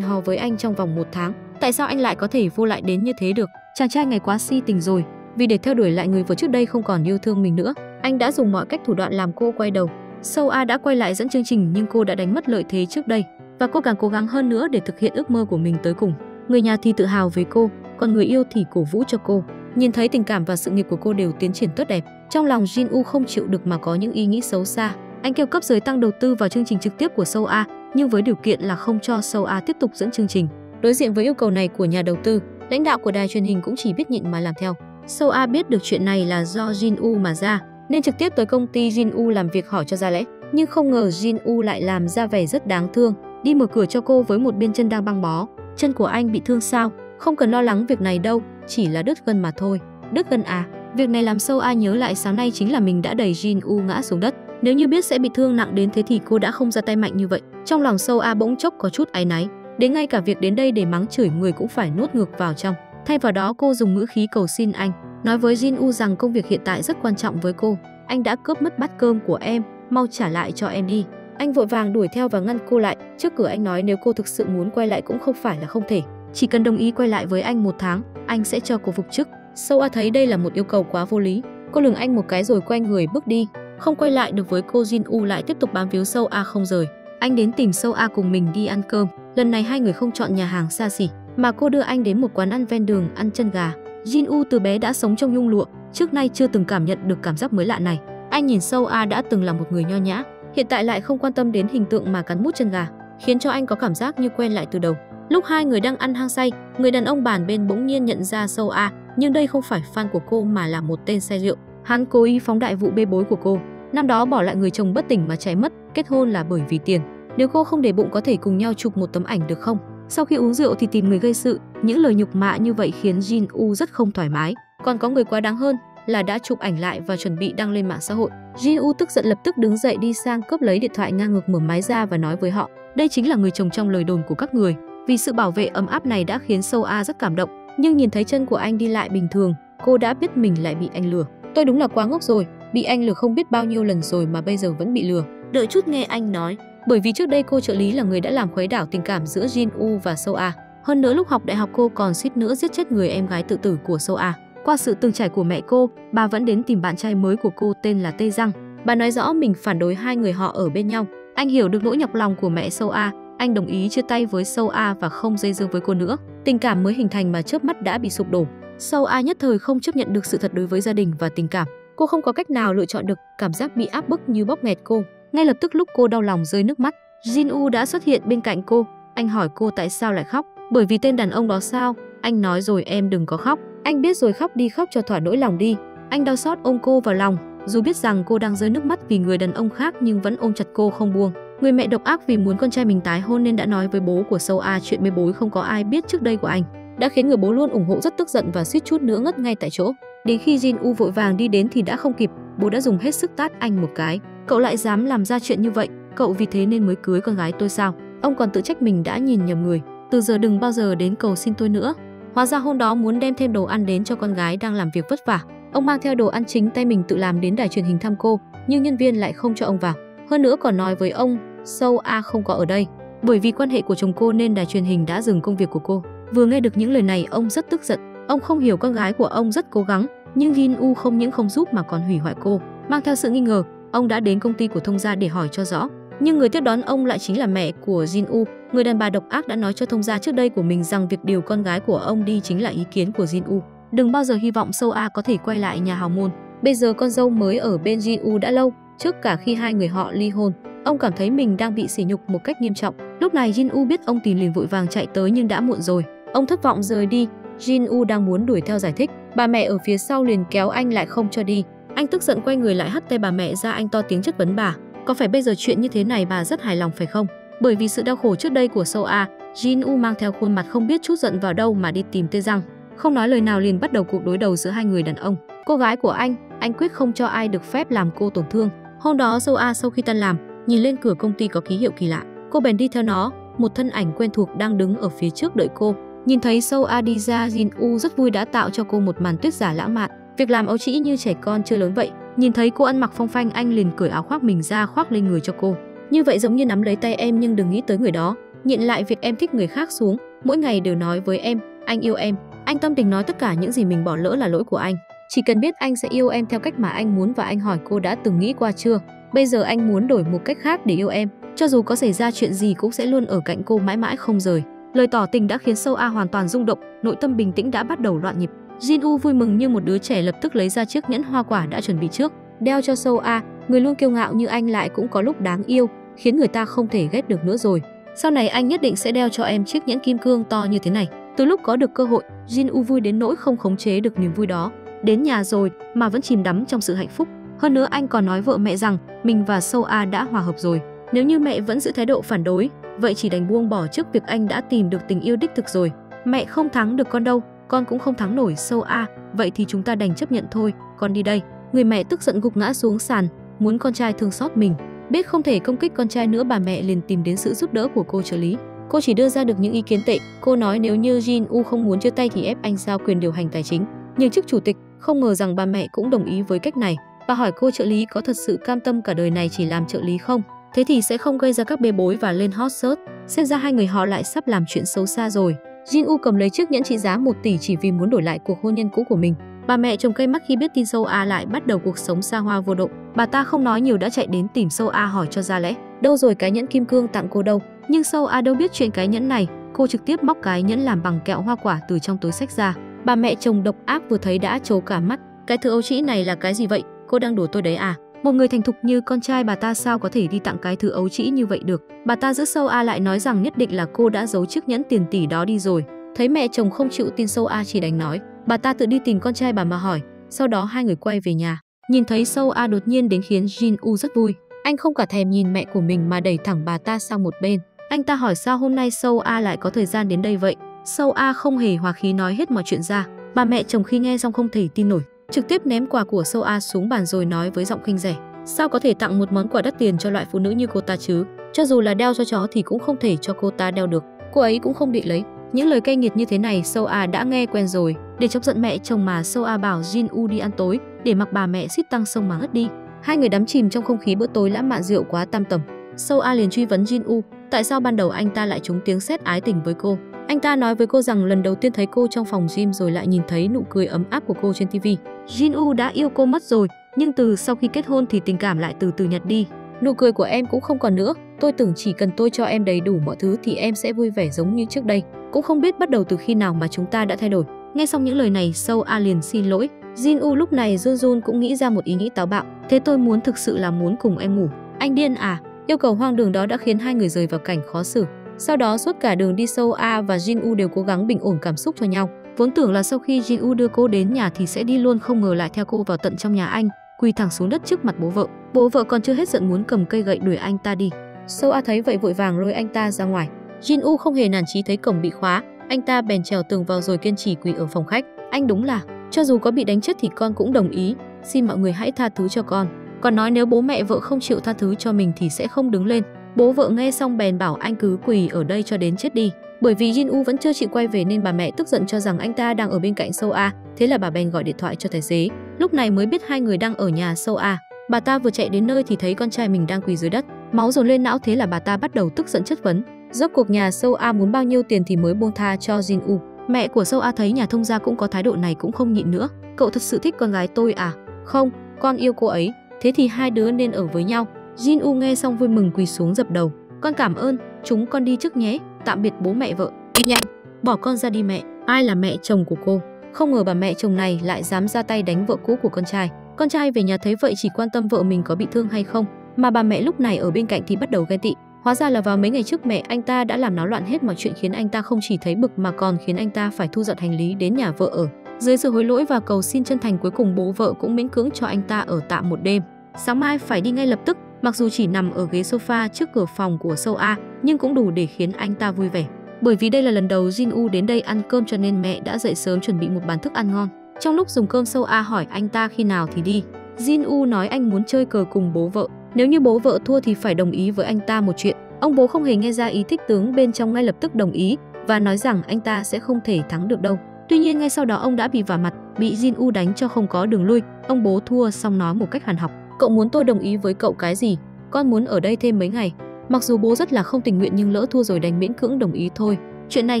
hò với anh trong vòng một tháng. Tại sao anh lại có thể vô lại đến như thế được? Chàng trai ngày quá si tình rồi. Vì để theo đuổi lại người vừa trước đây không còn yêu thương mình nữa, anh đã dùng mọi cách thủ đoạn làm cô quay đầu. Sâu A đã quay lại dẫn chương trình nhưng cô đã đánh mất lợi thế trước đây và cô càng cố gắng hơn nữa để thực hiện ước mơ của mình tới cùng. Người nhà thì tự hào với cô, còn người yêu thì cổ vũ cho cô. Nhìn thấy tình cảm và sự nghiệp của cô đều tiến triển tốt đẹp, trong lòng Jin U không chịu được mà có những ý nghĩ xấu xa. Anh kêu cấp dưới tăng đầu tư vào chương trình trực tiếp của Sâu A, nhưng với điều kiện là không cho Sâu A tiếp tục dẫn chương trình. Đối diện với yêu cầu này của nhà đầu tư, Lãnh đạo của đài truyền hình cũng chỉ biết nhịn mà làm theo. Sâu A biết được chuyện này là do Jin U mà ra, nên trực tiếp tới công ty Jin U làm việc hỏi cho ra lẽ. Nhưng không ngờ Jin U lại làm ra vẻ rất đáng thương, đi mở cửa cho cô với một biên chân đang băng bó. Chân của anh bị thương sao? Không cần lo lắng việc này đâu, chỉ là đứt gân mà thôi. Đứt gân à? Việc này làm sâu A nhớ lại sáng nay chính là mình đã đẩy Jin U ngã xuống đất. Nếu như biết sẽ bị thương nặng đến thế thì cô đã không ra tay mạnh như vậy. Trong lòng sâu A bỗng chốc có chút áy náy. Đến ngay cả việc đến đây để mắng chửi người cũng phải nuốt ngược vào trong. Thay vào đó cô dùng ngữ khí cầu xin anh, nói với Jin U rằng công việc hiện tại rất quan trọng với cô. Anh đã cướp mất bát cơm của em, mau trả lại cho em đi. Anh vội vàng đuổi theo và ngăn cô lại. Trước cửa anh nói nếu cô thực sự muốn quay lại cũng không phải là không thể. Chỉ cần đồng ý quay lại với anh một tháng, anh sẽ cho cô phục chức. Sâu A thấy đây là một yêu cầu quá vô lý. Cô lường anh một cái rồi quay người bước đi. Không quay lại được với cô Jin U lại tiếp tục bám víu Sâu A không rời. Anh đến tìm Sâu A cùng mình đi ăn cơm. Lần này hai người không chọn nhà hàng xa xỉ, mà cô đưa anh đến một quán ăn ven đường ăn chân gà. Jin U từ bé đã sống trong nhung lụa, trước nay chưa từng cảm nhận được cảm giác mới lạ này. Anh nhìn Sâu A đã từng là một người nho nhã, hiện tại lại không quan tâm đến hình tượng mà cắn mút chân gà, khiến cho anh có cảm giác như quen lại từ đầu. Lúc hai người đang ăn hang say, người đàn ông bàn bên bỗng nhiên nhận ra Sâu A, nhưng đây không phải fan của cô mà là một tên say rượu. Hắn cố ý phóng đại vụ bê bối của cô. Năm đó bỏ lại người chồng bất tỉnh mà chạy mất, kết hôn là bởi vì tiền. Nếu cô không để bụng có thể cùng nhau chụp một tấm ảnh được không? Sau khi uống rượu thì tìm người gây sự, những lời nhục mạ như vậy khiến Jin U rất không thoải mái. Còn có người quá đáng hơn là đã chụp ảnh lại và chuẩn bị đăng lên mạng xã hội. Jin U tức giận lập tức đứng dậy đi sang cướp lấy điện thoại ngang ngược mở máy ra và nói với họ, đây chính là người chồng trong lời đồn của các người. Vì sự bảo vệ ấm áp này đã khiến Sâu A rất cảm động, nhưng nhìn thấy chân của anh đi lại bình thường, cô đã biết mình lại bị anh lừa. Tôi đúng là quá ngốc rồi, bị anh lừa không biết bao nhiêu lần rồi mà bây giờ vẫn bị lừa. Đợi chút nghe anh nói, bởi vì trước đây cô trợ lý là người đã làm khuấy đảo tình cảm giữa Jin U và Sâu A. Hơn nữa lúc học đại học cô còn suýt nữa giết chết người em gái tự tử của Sâu A. Qua sự từng trải của mẹ cô, bà vẫn đến tìm bạn trai mới của cô tên là Tê Răng. Bà nói rõ mình phản đối hai người họ ở bên nhau. Anh hiểu được nỗi nhọc lòng của mẹ Sâu A, anh đồng ý chia tay với Sâu A và không dây dưa với cô nữa. Tình cảm mới hình thành mà chớp mắt đã bị sụp đổ. Sâu A nhất thời không chấp nhận được sự thật đối với gia đình và tình cảm. Cô không có cách nào lựa chọn được, cảm giác bị áp bức như bóp nghẹt cô. Ngay lập tức lúc cô đau lòng rơi nước mắt, Jin U đã xuất hiện bên cạnh cô. Anh hỏi cô tại sao lại khóc. Bởi vì tên đàn ông đó sao? Anh nói rồi em đừng có khóc. Anh biết rồi khóc đi khóc cho thỏa nỗi lòng đi. Anh đau xót ôm cô vào lòng, dù biết rằng cô đang rơi nước mắt vì người đàn ông khác nhưng vẫn ôm chặt cô không buông. Người mẹ độc ác vì muốn con trai mình tái hôn nên đã nói với bố của Sâu A chuyện mê bối không có ai biết trước đây của anh. Đã khiến người bố luôn ủng hộ rất tức giận và suýt chút nữa ngất ngay tại chỗ. Đến khi Jin U vội vàng đi đến thì đã không kịp, bố đã dùng hết sức tát anh một cái. Cậu lại dám làm ra chuyện như vậy, cậu vì thế nên mới cưới con gái tôi sao? Ông còn tự trách mình đã nhìn nhầm người. Từ giờ đừng bao giờ đến cầu xin tôi nữa. Hóa ra hôm đó muốn đem thêm đồ ăn đến cho con gái đang làm việc vất vả. Ông mang theo đồ ăn chính tay mình tự làm đến đài truyền hình thăm cô, nhưng nhân viên lại không cho ông vào. Hơn nữa còn nói với ông, Sâu A không có ở đây. Bởi vì quan hệ của chồng cô nên đài truyền hình đã dừng công việc của cô. Vừa nghe được những lời này ông rất tức giận. Ông không hiểu con gái của ông rất cố gắng, nhưng Gin U không những không giúp mà còn hủy hoại cô. Mang theo sự nghi ngờ, ông đã đến công ty của thông gia để hỏi cho rõ. Nhưng người tiếp đón ông lại chính là mẹ của Jin U, người đàn bà độc ác đã nói cho thông gia trước đây của mình rằng việc điều con gái của ông đi chính là ý kiến của Jin U. Đừng bao giờ hy vọng Sâu A có thể quay lại nhà hào môn. Bây giờ con dâu mới ở bên Jin U đã lâu, trước cả khi hai người họ ly hôn. Ông cảm thấy mình đang bị sỉ nhục một cách nghiêm trọng. Lúc này Jin U biết ông tìm liền vội vàng chạy tới nhưng đã muộn rồi. Ông thất vọng rời đi. Jin U đang muốn đuổi theo giải thích, bà mẹ ở phía sau liền kéo anh lại không cho đi. Anh tức giận quay người lại hất tay bà mẹ ra anh to tiếng chất vấn bà. Có phải bây giờ chuyện như thế này bà rất hài lòng phải không? Bởi vì sự đau khổ trước đây của Sâu A, Jin U mang theo khuôn mặt không biết chút giận vào đâu mà đi tìm Tê Răng. Không nói lời nào liền bắt đầu cuộc đối đầu giữa hai người đàn ông. Cô gái của anh, anh quyết không cho ai được phép làm cô tổn thương. Hôm đó Sâu A sau khi tan làm, nhìn lên cửa công ty có ký hiệu kỳ lạ. Cô bèn đi theo nó, một thân ảnh quen thuộc đang đứng ở phía trước đợi cô. Nhìn thấy Sâu A Jin U rất vui đã tạo cho cô một màn tuyết giả lãng mạn. Việc làm ấu trĩ như trẻ con chưa lớn vậy. Nhìn thấy cô ăn mặc phong phanh anh liền cởi áo khoác mình ra khoác lên người cho cô. Như vậy giống như nắm lấy tay em nhưng đừng nghĩ tới người đó. Nhịn lại việc em thích người khác xuống. Mỗi ngày đều nói với em, anh yêu em. Anh tâm tình nói tất cả những gì mình bỏ lỡ là lỗi của anh. Chỉ cần biết anh sẽ yêu em theo cách mà anh muốn và anh hỏi cô đã từng nghĩ qua chưa. Bây giờ anh muốn đổi một cách khác để yêu em. Cho dù có xảy ra chuyện gì cũng sẽ luôn ở cạnh cô mãi mãi không rời. Lời tỏ tình đã khiến Sâu A hoàn toàn rung động, nội tâm bình tĩnh đã bắt đầu loạn nhịp. Jin U vui mừng như một đứa trẻ lập tức lấy ra chiếc nhẫn hoa quả đã chuẩn bị trước, đeo cho Sâu A, người luôn kiêu ngạo như anh lại cũng có lúc đáng yêu, khiến người ta không thể ghét được nữa rồi. Sau này anh nhất định sẽ đeo cho em chiếc nhẫn kim cương to như thế này. Từ lúc có được cơ hội, Jin U vui đến nỗi không khống chế được niềm vui đó. Đến nhà rồi mà vẫn chìm đắm trong sự hạnh phúc. Hơn nữa anh còn nói vợ mẹ rằng mình và Sâu A đã hòa hợp rồi. Nếu như mẹ vẫn giữ thái độ phản đối, vậy chỉ đành buông bỏ trước việc anh đã tìm được tình yêu đích thực rồi. Mẹ không thắng được con đâu, con cũng không thắng nổi Sâu A, vậy thì chúng ta đành chấp nhận thôi, con đi đây. Người mẹ tức giận gục ngã xuống sàn, muốn con trai thương xót mình. Biết không thể công kích con trai nữa bà mẹ liền tìm đến sự giúp đỡ của cô trợ lý. Cô chỉ đưa ra được những ý kiến tệ. Cô nói nếu như Jin U không muốn chia tay thì ép anh giao quyền điều hành tài chính. Nhưng chức chủ tịch, không ngờ rằng bà mẹ cũng đồng ý với cách này. Bà hỏi cô trợ lý có thật sự cam tâm cả đời này chỉ làm trợ lý không? Thế thì sẽ không gây ra các bê bối và lên hot search. Xem ra hai người họ lại sắp làm chuyện xấu xa rồi. Jin U cầm lấy chiếc nhẫn trị giá 1 tỷ chỉ vì muốn đổi lại cuộc hôn nhân cũ của mình. Bà mẹ chồng cây mắt khi biết tin Sâu A lại bắt đầu cuộc sống xa hoa vô độ. Bà ta không nói nhiều đã chạy đến tìm Sâu A hỏi cho ra lẽ. Đâu rồi cái nhẫn kim cương tặng cô đâu? Nhưng Sâu A đâu biết chuyện cái nhẫn này. Cô trực tiếp móc cái nhẫn làm bằng kẹo hoa quả từ trong túi sách ra. Bà mẹ chồng độc ác vừa thấy đã trố cả mắt. Cái thứ ấu trĩ này là cái gì vậy? Cô đang đùa tôi đấy à? Một người thành thục như con trai bà ta sao có thể đi tặng cái thứ ấu trĩ như vậy được? Bà ta giữ Sâu A lại nói rằng nhất định là cô đã giấu chiếc nhẫn tiền tỷ đó đi rồi. Thấy mẹ chồng không chịu tin Sâu A chỉ đành nói, bà ta tự đi tìm con trai bà mà hỏi. Sau đó hai người quay về nhà. Nhìn thấy Sâu A đột nhiên đến khiến Jin U rất vui. Anh không cả thèm nhìn mẹ của mình mà đẩy thẳng bà ta sang một bên. Anh ta hỏi sao hôm nay Sâu A lại có thời gian đến đây vậy. Sâu A không hề hòa khí nói hết mọi chuyện ra. Bà mẹ chồng khi nghe xong không thể tin nổi, trực tiếp ném quà của Sâu A xuống bàn rồi nói với giọng khinh rẻ. Sao có thể tặng một món quà đắt tiền cho loại phụ nữ như cô ta chứ? Cho dù là đeo cho chó thì cũng không thể cho cô ta đeo được. Cô ấy cũng không định lấy. Những lời cay nghiệt như thế này Sâu A đã nghe quen rồi. Để chọc giận mẹ chồng mà Sâu A bảo Jin U đi ăn tối để mặc bà mẹ xít tăng sông mà ngất đi. Hai người đắm chìm trong không khí bữa tối lãng mạn rượu quá tam tầm. Sâu A liền truy vấn Jin U, tại sao ban đầu anh ta lại trúng tiếng xét ái tình với cô. Anh ta nói với cô rằng lần đầu tiên thấy cô trong phòng gym rồi lại nhìn thấy nụ cười ấm áp của cô trên TV. Jin U đã yêu cô mất rồi, nhưng từ sau khi kết hôn thì tình cảm lại từ từ nhạt đi. Nụ cười của em cũng không còn nữa, tôi tưởng chỉ cần tôi cho em đầy đủ mọi thứ thì em sẽ vui vẻ giống như trước đây. Cũng không biết bắt đầu từ khi nào mà chúng ta đã thay đổi. Nghe xong những lời này, Sâu A liền xin lỗi. Jin U lúc này run run cũng nghĩ ra một ý nghĩ táo bạo. Thế tôi muốn thực sự là muốn cùng em ngủ. Anh điên à? Yêu cầu hoang đường đó đã khiến hai người rời vào cảnh khó xử. Sau đó suốt cả đường đi Sâu A và Jin U đều cố gắng bình ổn cảm xúc cho nhau. Vốn tưởng là sau khi Jin U đưa cô đến nhà thì sẽ đi luôn không ngờ lại theo cô vào tận trong nhà anh, quỳ thẳng xuống đất trước mặt bố vợ. Bố vợ còn chưa hết giận muốn cầm cây gậy đuổi anh ta đi. Sâu A thấy vậy vội vàng lôi anh ta ra ngoài. Jin U không hề nản chí thấy cổng bị khóa, anh ta bèn trèo tường vào rồi kiên trì quỳ ở phòng khách. Anh đúng là, cho dù có bị đánh chết thì con cũng đồng ý, xin mọi người hãy tha thứ cho con. Còn nói nếu bố mẹ vợ không chịu tha thứ cho mình thì sẽ không đứng lên. Bố vợ nghe xong bèn bảo anh cứ quỳ ở đây cho đến chết đi. Bởi vì Jin U vẫn chưa chịu quay về nên bà mẹ tức giận cho rằng anh ta đang ở bên cạnh Sâu A, thế là bà bèn gọi điện thoại cho tài xế. Lúc này mới biết hai người đang ở nhà Sâu A. Bà ta vừa chạy đến nơi thì thấy con trai mình đang quỳ dưới đất, máu dồn lên não thế là bà ta bắt đầu tức giận chất vấn. Rốt cuộc nhà Sâu A muốn bao nhiêu tiền thì mới buông tha cho Jin U. Mẹ của Sâu A thấy nhà thông gia cũng có thái độ này cũng không nhịn nữa. Cậu thật sự thích con gái tôi à? Không, con yêu cô ấy. Thế thì hai đứa nên ở với nhau. Jin U nghe xong vui mừng quỳ xuống dập đầu. Con cảm ơn, chúng con đi trước nhé. Tạm biệt bố mẹ vợ. Đi nhanh, bỏ con ra đi mẹ. Ai là mẹ chồng của cô? Không ngờ bà mẹ chồng này lại dám ra tay đánh vợ cũ của con trai. Con trai về nhà thấy vậy chỉ quan tâm vợ mình có bị thương hay không, mà bà mẹ lúc này ở bên cạnh thì bắt đầu ghen tị. Hóa ra là vào mấy ngày trước mẹ anh ta đã làm náo loạn hết mọi chuyện khiến anh ta không chỉ thấy bực mà còn khiến anh ta phải thu dọn hành lý đến nhà vợ ở. Dưới sự hối lỗi và cầu xin chân thành cuối cùng bố vợ cũng miễn cưỡng cho anh ta ở tạm một đêm. Sáng mai phải đi ngay lập tức, mặc dù chỉ nằm ở ghế sofa trước cửa phòng của Sâu A, nhưng cũng đủ để khiến anh ta vui vẻ. Bởi vì đây là lần đầu Jin U đến đây ăn cơm cho nên mẹ đã dậy sớm chuẩn bị một bàn thức ăn ngon. Trong lúc dùng cơm Sâu A hỏi anh ta khi nào thì đi. Jin U nói anh muốn chơi cờ cùng bố vợ. Nếu như bố vợ thua thì phải đồng ý với anh ta một chuyện. Ông bố không hề nghe ra ý thích tướng bên trong ngay lập tức đồng ý và nói rằng anh ta sẽ không thể thắng được đâu. Tuy nhiên ngay sau đó ông đã bị vả mặt, bị Jin U đánh cho không có đường lui. Ông bố thua xong nói một cách hàn học. Cậu muốn tôi đồng ý với cậu cái gì? Con muốn ở đây thêm mấy ngày. Mặc dù bố rất là không tình nguyện nhưng lỡ thua rồi đành miễn cưỡng đồng ý thôi. Chuyện này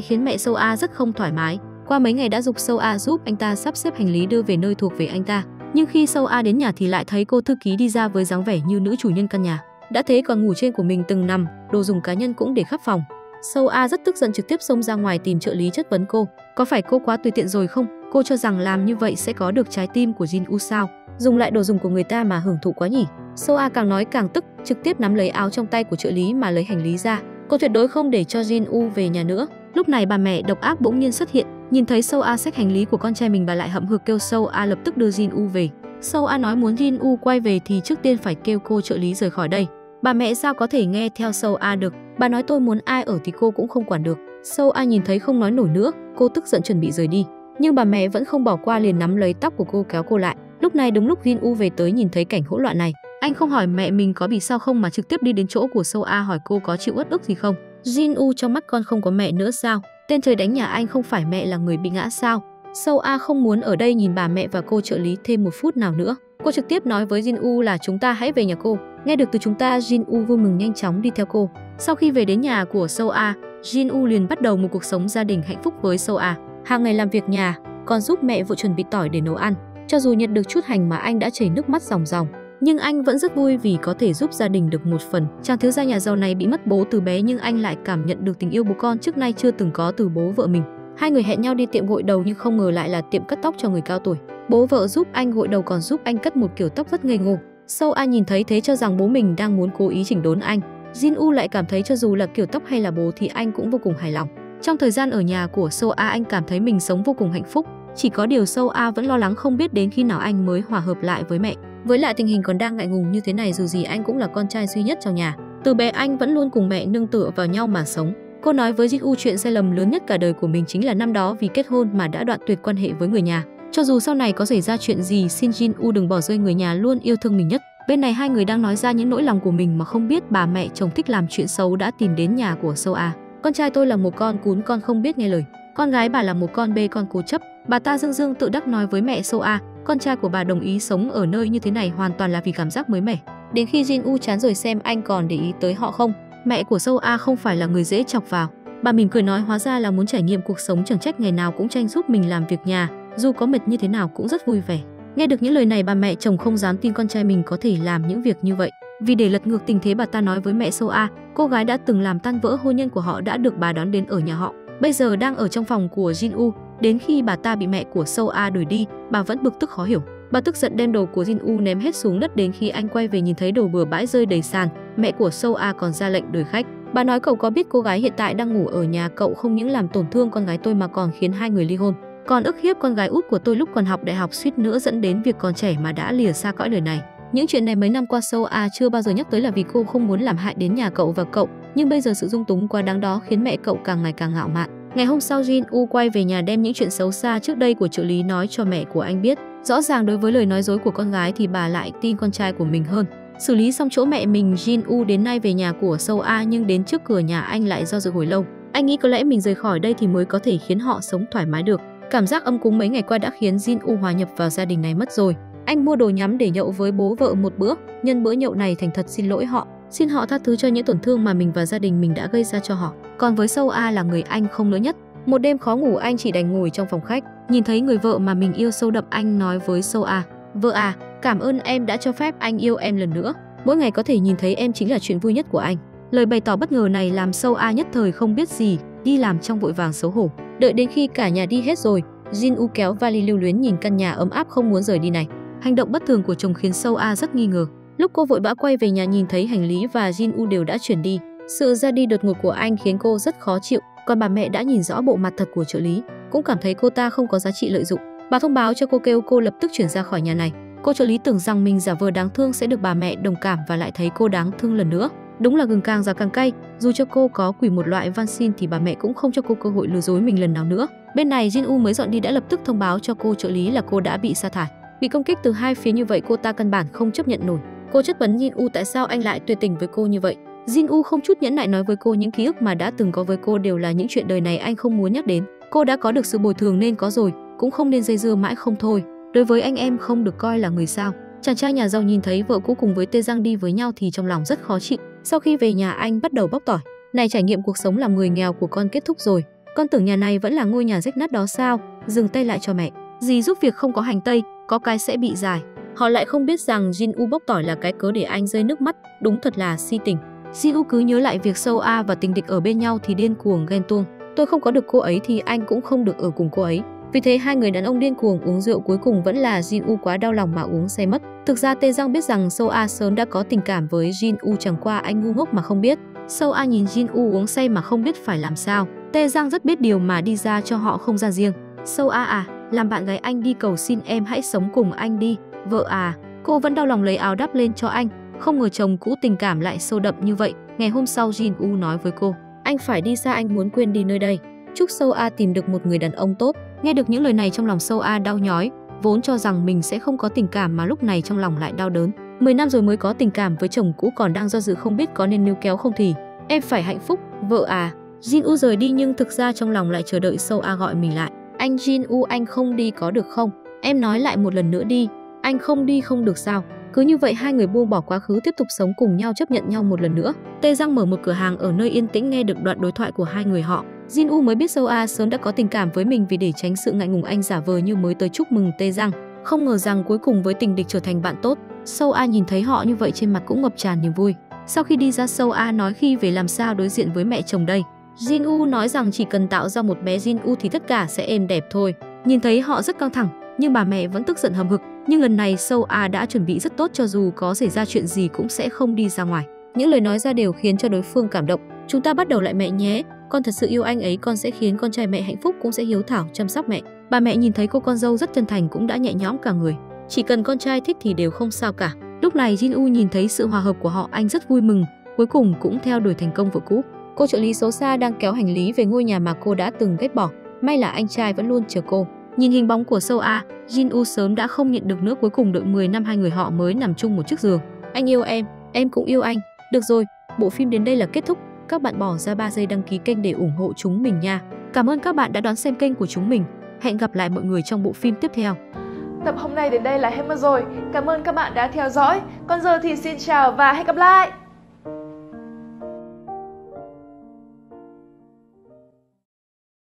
khiến mẹ Sâu A rất không thoải mái. Qua mấy ngày đã dục Sâu A giúp anh ta sắp xếp hành lý đưa về nơi thuộc về anh ta. Nhưng khi Sâu A đến nhà thì lại thấy cô thư ký đi ra với dáng vẻ như nữ chủ nhân căn nhà. Đã thế còn ngủ trên của mình từng nằm, đồ dùng cá nhân cũng để khắp phòng. Sâu A rất tức giận trực tiếp xông ra ngoài tìm trợ lý chất vấn cô. Có phải cô quá tùy tiện rồi không? Cô cho rằng làm như vậy sẽ có được trái tim của Jin U sao? Dùng lại đồ dùng của người ta mà hưởng thụ quá nhỉ? Sâu A càng nói càng tức, trực tiếp nắm lấy áo trong tay của trợ lý mà lấy hành lý ra. Cô tuyệt đối không để cho Jin U về nhà nữa. Lúc này bà mẹ độc ác bỗng nhiên xuất hiện, nhìn thấy Sâu A xách hành lý của con trai mình bà lại hậm hực kêu Sâu A lập tức đưa Jin U về. Sâu A nói muốn Jin U quay về thì trước tiên phải kêu cô trợ lý rời khỏi đây. Bà mẹ sao có thể nghe theo Sâu A được? Bà nói tôi muốn ai ở thì cô cũng không quản được. Sâu A nhìn thấy không nói nổi nữa, cô tức giận chuẩn bị rời đi. Nhưng bà mẹ vẫn không bỏ qua liền nắm lấy tóc của cô kéo cô lại. Lúc này đúng lúc Jin U về tới nhìn thấy cảnh hỗn loạn này, anh không hỏi mẹ mình có bị sao không mà trực tiếp đi đến chỗ của Sâu A hỏi cô có chịu uất ức gì không. Jin U trong mắt con không có mẹ nữa sao? Tên trời đánh nhà anh không phải mẹ là người bị ngã sao? Sâu A không muốn ở đây nhìn bà mẹ và cô trợ lý thêm một phút nào nữa. Cô trực tiếp nói với Jin U là chúng ta hãy về nhà cô. Nghe được từ chúng ta, Jin U vui mừng nhanh chóng đi theo cô. Sau khi về đến nhà của Sâu A, Jin U liền bắt đầu một cuộc sống gia đình hạnh phúc với Sâu A. Hàng ngày làm việc nhà, còn giúp mẹ vợ chuẩn bị tỏi để nấu ăn. Cho dù nhận được chút hành mà anh đã chảy nước mắt ròng ròng, nhưng anh vẫn rất vui vì có thể giúp gia đình được một phần. Chàng thiếu gia nhà giàu này bị mất bố từ bé nhưng anh lại cảm nhận được tình yêu bố con trước nay chưa từng có từ bố vợ mình. Hai người hẹn nhau đi tiệm gội đầu nhưng không ngờ lại là tiệm cắt tóc cho người cao tuổi. Bố vợ giúp anh gội đầu còn giúp anh cắt một kiểu tóc rất ngây ngô. Sâu A nhìn thấy thế cho rằng bố mình đang muốn cố ý chỉnh đốn anh. Jin U lại cảm thấy cho dù là kiểu tóc hay là bố thì anh cũng vô cùng hài lòng. Trong thời gian ở nhà của Sâu A anh cảm thấy mình sống vô cùng hạnh phúc. Chỉ có điều Sâu A vẫn lo lắng không biết đến khi nào anh mới hòa hợp lại với mẹ. Với lại tình hình còn đang ngại ngùng như thế này dù gì anh cũng là con trai duy nhất trong nhà. Từ bé anh vẫn luôn cùng mẹ nương tựa vào nhau mà sống. Cô nói với Jin U chuyện sai lầm lớn nhất cả đời của mình chính là năm đó vì kết hôn mà đã đoạn tuyệt quan hệ với người nhà. Cho dù sau này có xảy ra chuyện gì, xin Jin U đừng bỏ rơi người nhà luôn yêu thương mình nhất. Bên này hai người đang nói ra những nỗi lòng của mình mà không biết bà mẹ chồng thích làm chuyện xấu đã tìm đến nhà của Sâu A. Con trai tôi là một con cún con không biết nghe lời. Con gái bà là một con bê con cố chấp. Bà ta dương dương tự đắc nói với mẹ Soa, con trai của bà đồng ý sống ở nơi như thế này hoàn toàn là vì cảm giác mới mẻ. Đến khi Jin U chán rồi xem anh còn để ý tới họ không, mẹ của Soa không phải là người dễ chọc vào. Bà mỉm cười nói hóa ra là muốn trải nghiệm cuộc sống chẳng trách ngày nào cũng tranh giúp mình làm việc nhà, dù có mệt như thế nào cũng rất vui vẻ. Nghe được những lời này bà mẹ chồng không dám tin con trai mình có thể làm những việc như vậy. Vì để lật ngược tình thế bà ta nói với mẹ Soa, cô gái đã từng làm tan vỡ hôn nhân của họ đã được bà đón đến ở nhà họ. Bây giờ đang ở trong phòng của Jin U, đến khi bà ta bị mẹ của Sâu A đuổi đi, bà vẫn bực tức khó hiểu. Bà tức giận đem đồ của Jin U ném hết xuống đất đến khi anh quay về nhìn thấy đồ bừa bãi rơi đầy sàn, mẹ của Sâu A còn ra lệnh đuổi khách. Bà nói cậu có biết cô gái hiện tại đang ngủ ở nhà cậu không những làm tổn thương con gái tôi mà còn khiến hai người ly hôn. Còn ức hiếp con gái út của tôi lúc còn học đại học suýt nữa dẫn đến việc còn trẻ mà đã lìa xa cõi đời này. Những chuyện này mấy năm qua Sâu A chưa bao giờ nhắc tới là vì cô không muốn làm hại đến nhà cậu và cậu, nhưng bây giờ sự dung túng quá đáng đó khiến mẹ cậu càng ngày càng ngạo mạn. Ngày hôm sau Jin U quay về nhà đem những chuyện xấu xa trước đây của trợ lý nói cho mẹ của anh biết. Rõ ràng đối với lời nói dối của con gái thì bà lại tin con trai của mình hơn. Xử lý xong chỗ mẹ mình, Jin U đến nay về nhà của Sâu A nhưng đến trước cửa nhà anh lại do dự hồi lâu. Anh nghĩ có lẽ mình rời khỏi đây thì mới có thể khiến họ sống thoải mái được. Cảm giác âm cúng mấy ngày qua đã khiến Jin U hòa nhập vào gia đình này mất rồi. Anh mua đồ nhắm để nhậu với bố vợ một bữa, nhân bữa nhậu này thành thật xin lỗi họ, xin họ tha thứ cho những tổn thương mà mình và gia đình mình đã gây ra cho họ. Còn với Sâu A là người anh không nữa nhất, một đêm khó ngủ anh chỉ đành ngồi trong phòng khách, nhìn thấy người vợ mà mình yêu sâu đậm anh nói với Sâu A, "Vợ à, cảm ơn em đã cho phép anh yêu em lần nữa. Mỗi ngày có thể nhìn thấy em chính là chuyện vui nhất của anh." Lời bày tỏ bất ngờ này làm Sâu A nhất thời không biết gì, đi làm trong vội vàng xấu hổ. Đợi đến khi cả nhà đi hết rồi, Jin U kéo vali lưu luyến nhìn căn nhà ấm áp không muốn rời đi này. Hành động bất thường của chồng khiến Sâu A rất nghi ngờ. Lúc cô vội vã quay về nhà nhìn thấy hành lý và Jin U đều đã chuyển đi, sự ra đi đột ngột của anh khiến cô rất khó chịu, còn bà mẹ đã nhìn rõ bộ mặt thật của trợ lý, cũng cảm thấy cô ta không có giá trị lợi dụng. Bà thông báo cho cô kêu cô lập tức chuyển ra khỏi nhà này. Cô trợ lý tưởng rằng mình giả vờ đáng thương sẽ được bà mẹ đồng cảm và lại thấy cô đáng thương lần nữa. Đúng là gừng càng già càng cay, dù cho cô có quỷ một loại van xin thì bà mẹ cũng không cho cô cơ hội lừa dối mình lần nào nữa. Bên này Jin U mới dọn đi đã lập tức thông báo cho cô trợ lý là cô đã bị sa thải. Bị công kích từ hai phía như vậy cô ta căn bản không chấp nhận nổi. Cô chất vấn Jin U tại sao anh lại tuyệt tình với cô như vậy. Jin U không chút nhẫn nại nói với cô những ký ức mà đã từng có với cô đều là những chuyện đời này anh không muốn nhắc đến. Cô đã có được sự bồi thường nên có rồi, cũng không nên dây dưa mãi không thôi. Đối với anh em không được coi là người sao. Chàng trai nhà giàu nhìn thấy vợ cũ cùng với Tê Giang đi với nhau thì trong lòng rất khó chịu. Sau khi về nhà anh bắt đầu bóc tỏi. Này trải nghiệm cuộc sống làm người nghèo của con kết thúc rồi. Con tưởng nhà này vẫn là ngôi nhà rách nát đó sao? Dừng tay lại cho mẹ. Dì giúp việc không có hành tây, có cái sẽ bị dài. Họ lại không biết rằng Jin U bóc tỏi là cái cớ để anh rơi nước mắt, đúng thật là si tình. Siu cứ nhớ lại việc Sâu A và tình địch ở bên nhau thì điên cuồng ghen tuông. Tôi không có được cô ấy thì anh cũng không được ở cùng cô ấy. Vì thế hai người đàn ông điên cuồng uống rượu cuối cùng vẫn là Jin U quá đau lòng mà uống say mất. Thực ra Tê Giang biết rằng Sâu A sớm đã có tình cảm với Jin U chẳng qua anh ngu ngốc mà không biết. Sâu A nhìn Jin U uống say mà không biết phải làm sao. Tê Giang rất biết điều mà đi ra cho họ không gian riêng. Sâu A à, làm bạn gái anh đi cầu xin em hãy sống cùng anh đi. Vợ à, cô vẫn đau lòng lấy áo đắp lên cho anh. Không ngờ chồng cũ tình cảm lại sâu đậm như vậy. Ngày hôm sau Jin U nói với cô, anh phải đi xa anh muốn quên đi nơi đây. Chúc Sâu A tìm được một người đàn ông tốt. Nghe được những lời này trong lòng Sâu A đau nhói, vốn cho rằng mình sẽ không có tình cảm mà lúc này trong lòng lại đau đớn. 10 năm rồi mới có tình cảm với chồng cũ còn đang do dự không biết có nên níu kéo không thì. Em phải hạnh phúc, vợ à. Jin U rời đi nhưng thực ra trong lòng lại chờ đợi Sâu A gọi mình lại. Anh Jin U anh không đi có được không? Em nói lại một lần nữa đi. Anh không đi không được sao? Cứ như vậy hai người buông bỏ quá khứ tiếp tục sống cùng nhau chấp nhận nhau một lần nữa. Tê Giang mở một cửa hàng ở nơi yên tĩnh nghe được đoạn đối thoại của hai người họ. Jin U mới biết Sâu A sớm đã có tình cảm với mình vì để tránh sự ngại ngùng anh giả vờ như mới tới chúc mừng Tê Giang. Không ngờ rằng cuối cùng với tình địch trở thành bạn tốt. Sâu A nhìn thấy họ như vậy trên mặt cũng ngập tràn niềm vui. Sau khi đi ra Sâu A nói khi về làm sao đối diện với mẹ chồng đây. Jin U nói rằng chỉ cần tạo ra một bé Jin U thì tất cả sẽ êm đẹp thôi. Nhìn thấy họ rất căng thẳng, nhưng bà mẹ vẫn tức giận hầm hực. Nhưng lần này Sâu A đã chuẩn bị rất tốt cho dù có xảy ra chuyện gì cũng sẽ không đi ra ngoài. Những lời nói ra đều khiến cho đối phương cảm động. Chúng ta bắt đầu lại mẹ nhé, con thật sự yêu anh ấy, con sẽ khiến con trai mẹ hạnh phúc cũng sẽ hiếu thảo chăm sóc mẹ. Bà mẹ nhìn thấy cô con dâu rất chân thành cũng đã nhẹ nhõm cả người. Chỉ cần con trai thích thì đều không sao cả. Lúc này Jin U nhìn thấy sự hòa hợp của họ, anh rất vui mừng, cuối cùng cũng theo đuổi thành công vợ cũ. Cô trợ lý xấu xa đang kéo hành lý về ngôi nhà mà cô đã từng ghét bỏ. May là anh trai vẫn luôn chờ cô. Nhìn hình bóng của Sâu A, Jin U sớm đã không nhận được nữa cuối cùng đợi 10 năm hai người họ mới nằm chung một chiếc giường. Anh yêu em, em cũng yêu anh. Được rồi, bộ phim đến đây là kết thúc. Các bạn bỏ ra 3 giây đăng ký kênh để ủng hộ chúng mình nha. Cảm ơn các bạn đã đón xem kênh của chúng mình. Hẹn gặp lại mọi người trong bộ phim tiếp theo. Tập hôm nay đến đây là hết mất rồi. Cảm ơn các bạn đã theo dõi. Còn giờ thì xin chào và hẹn gặp lại.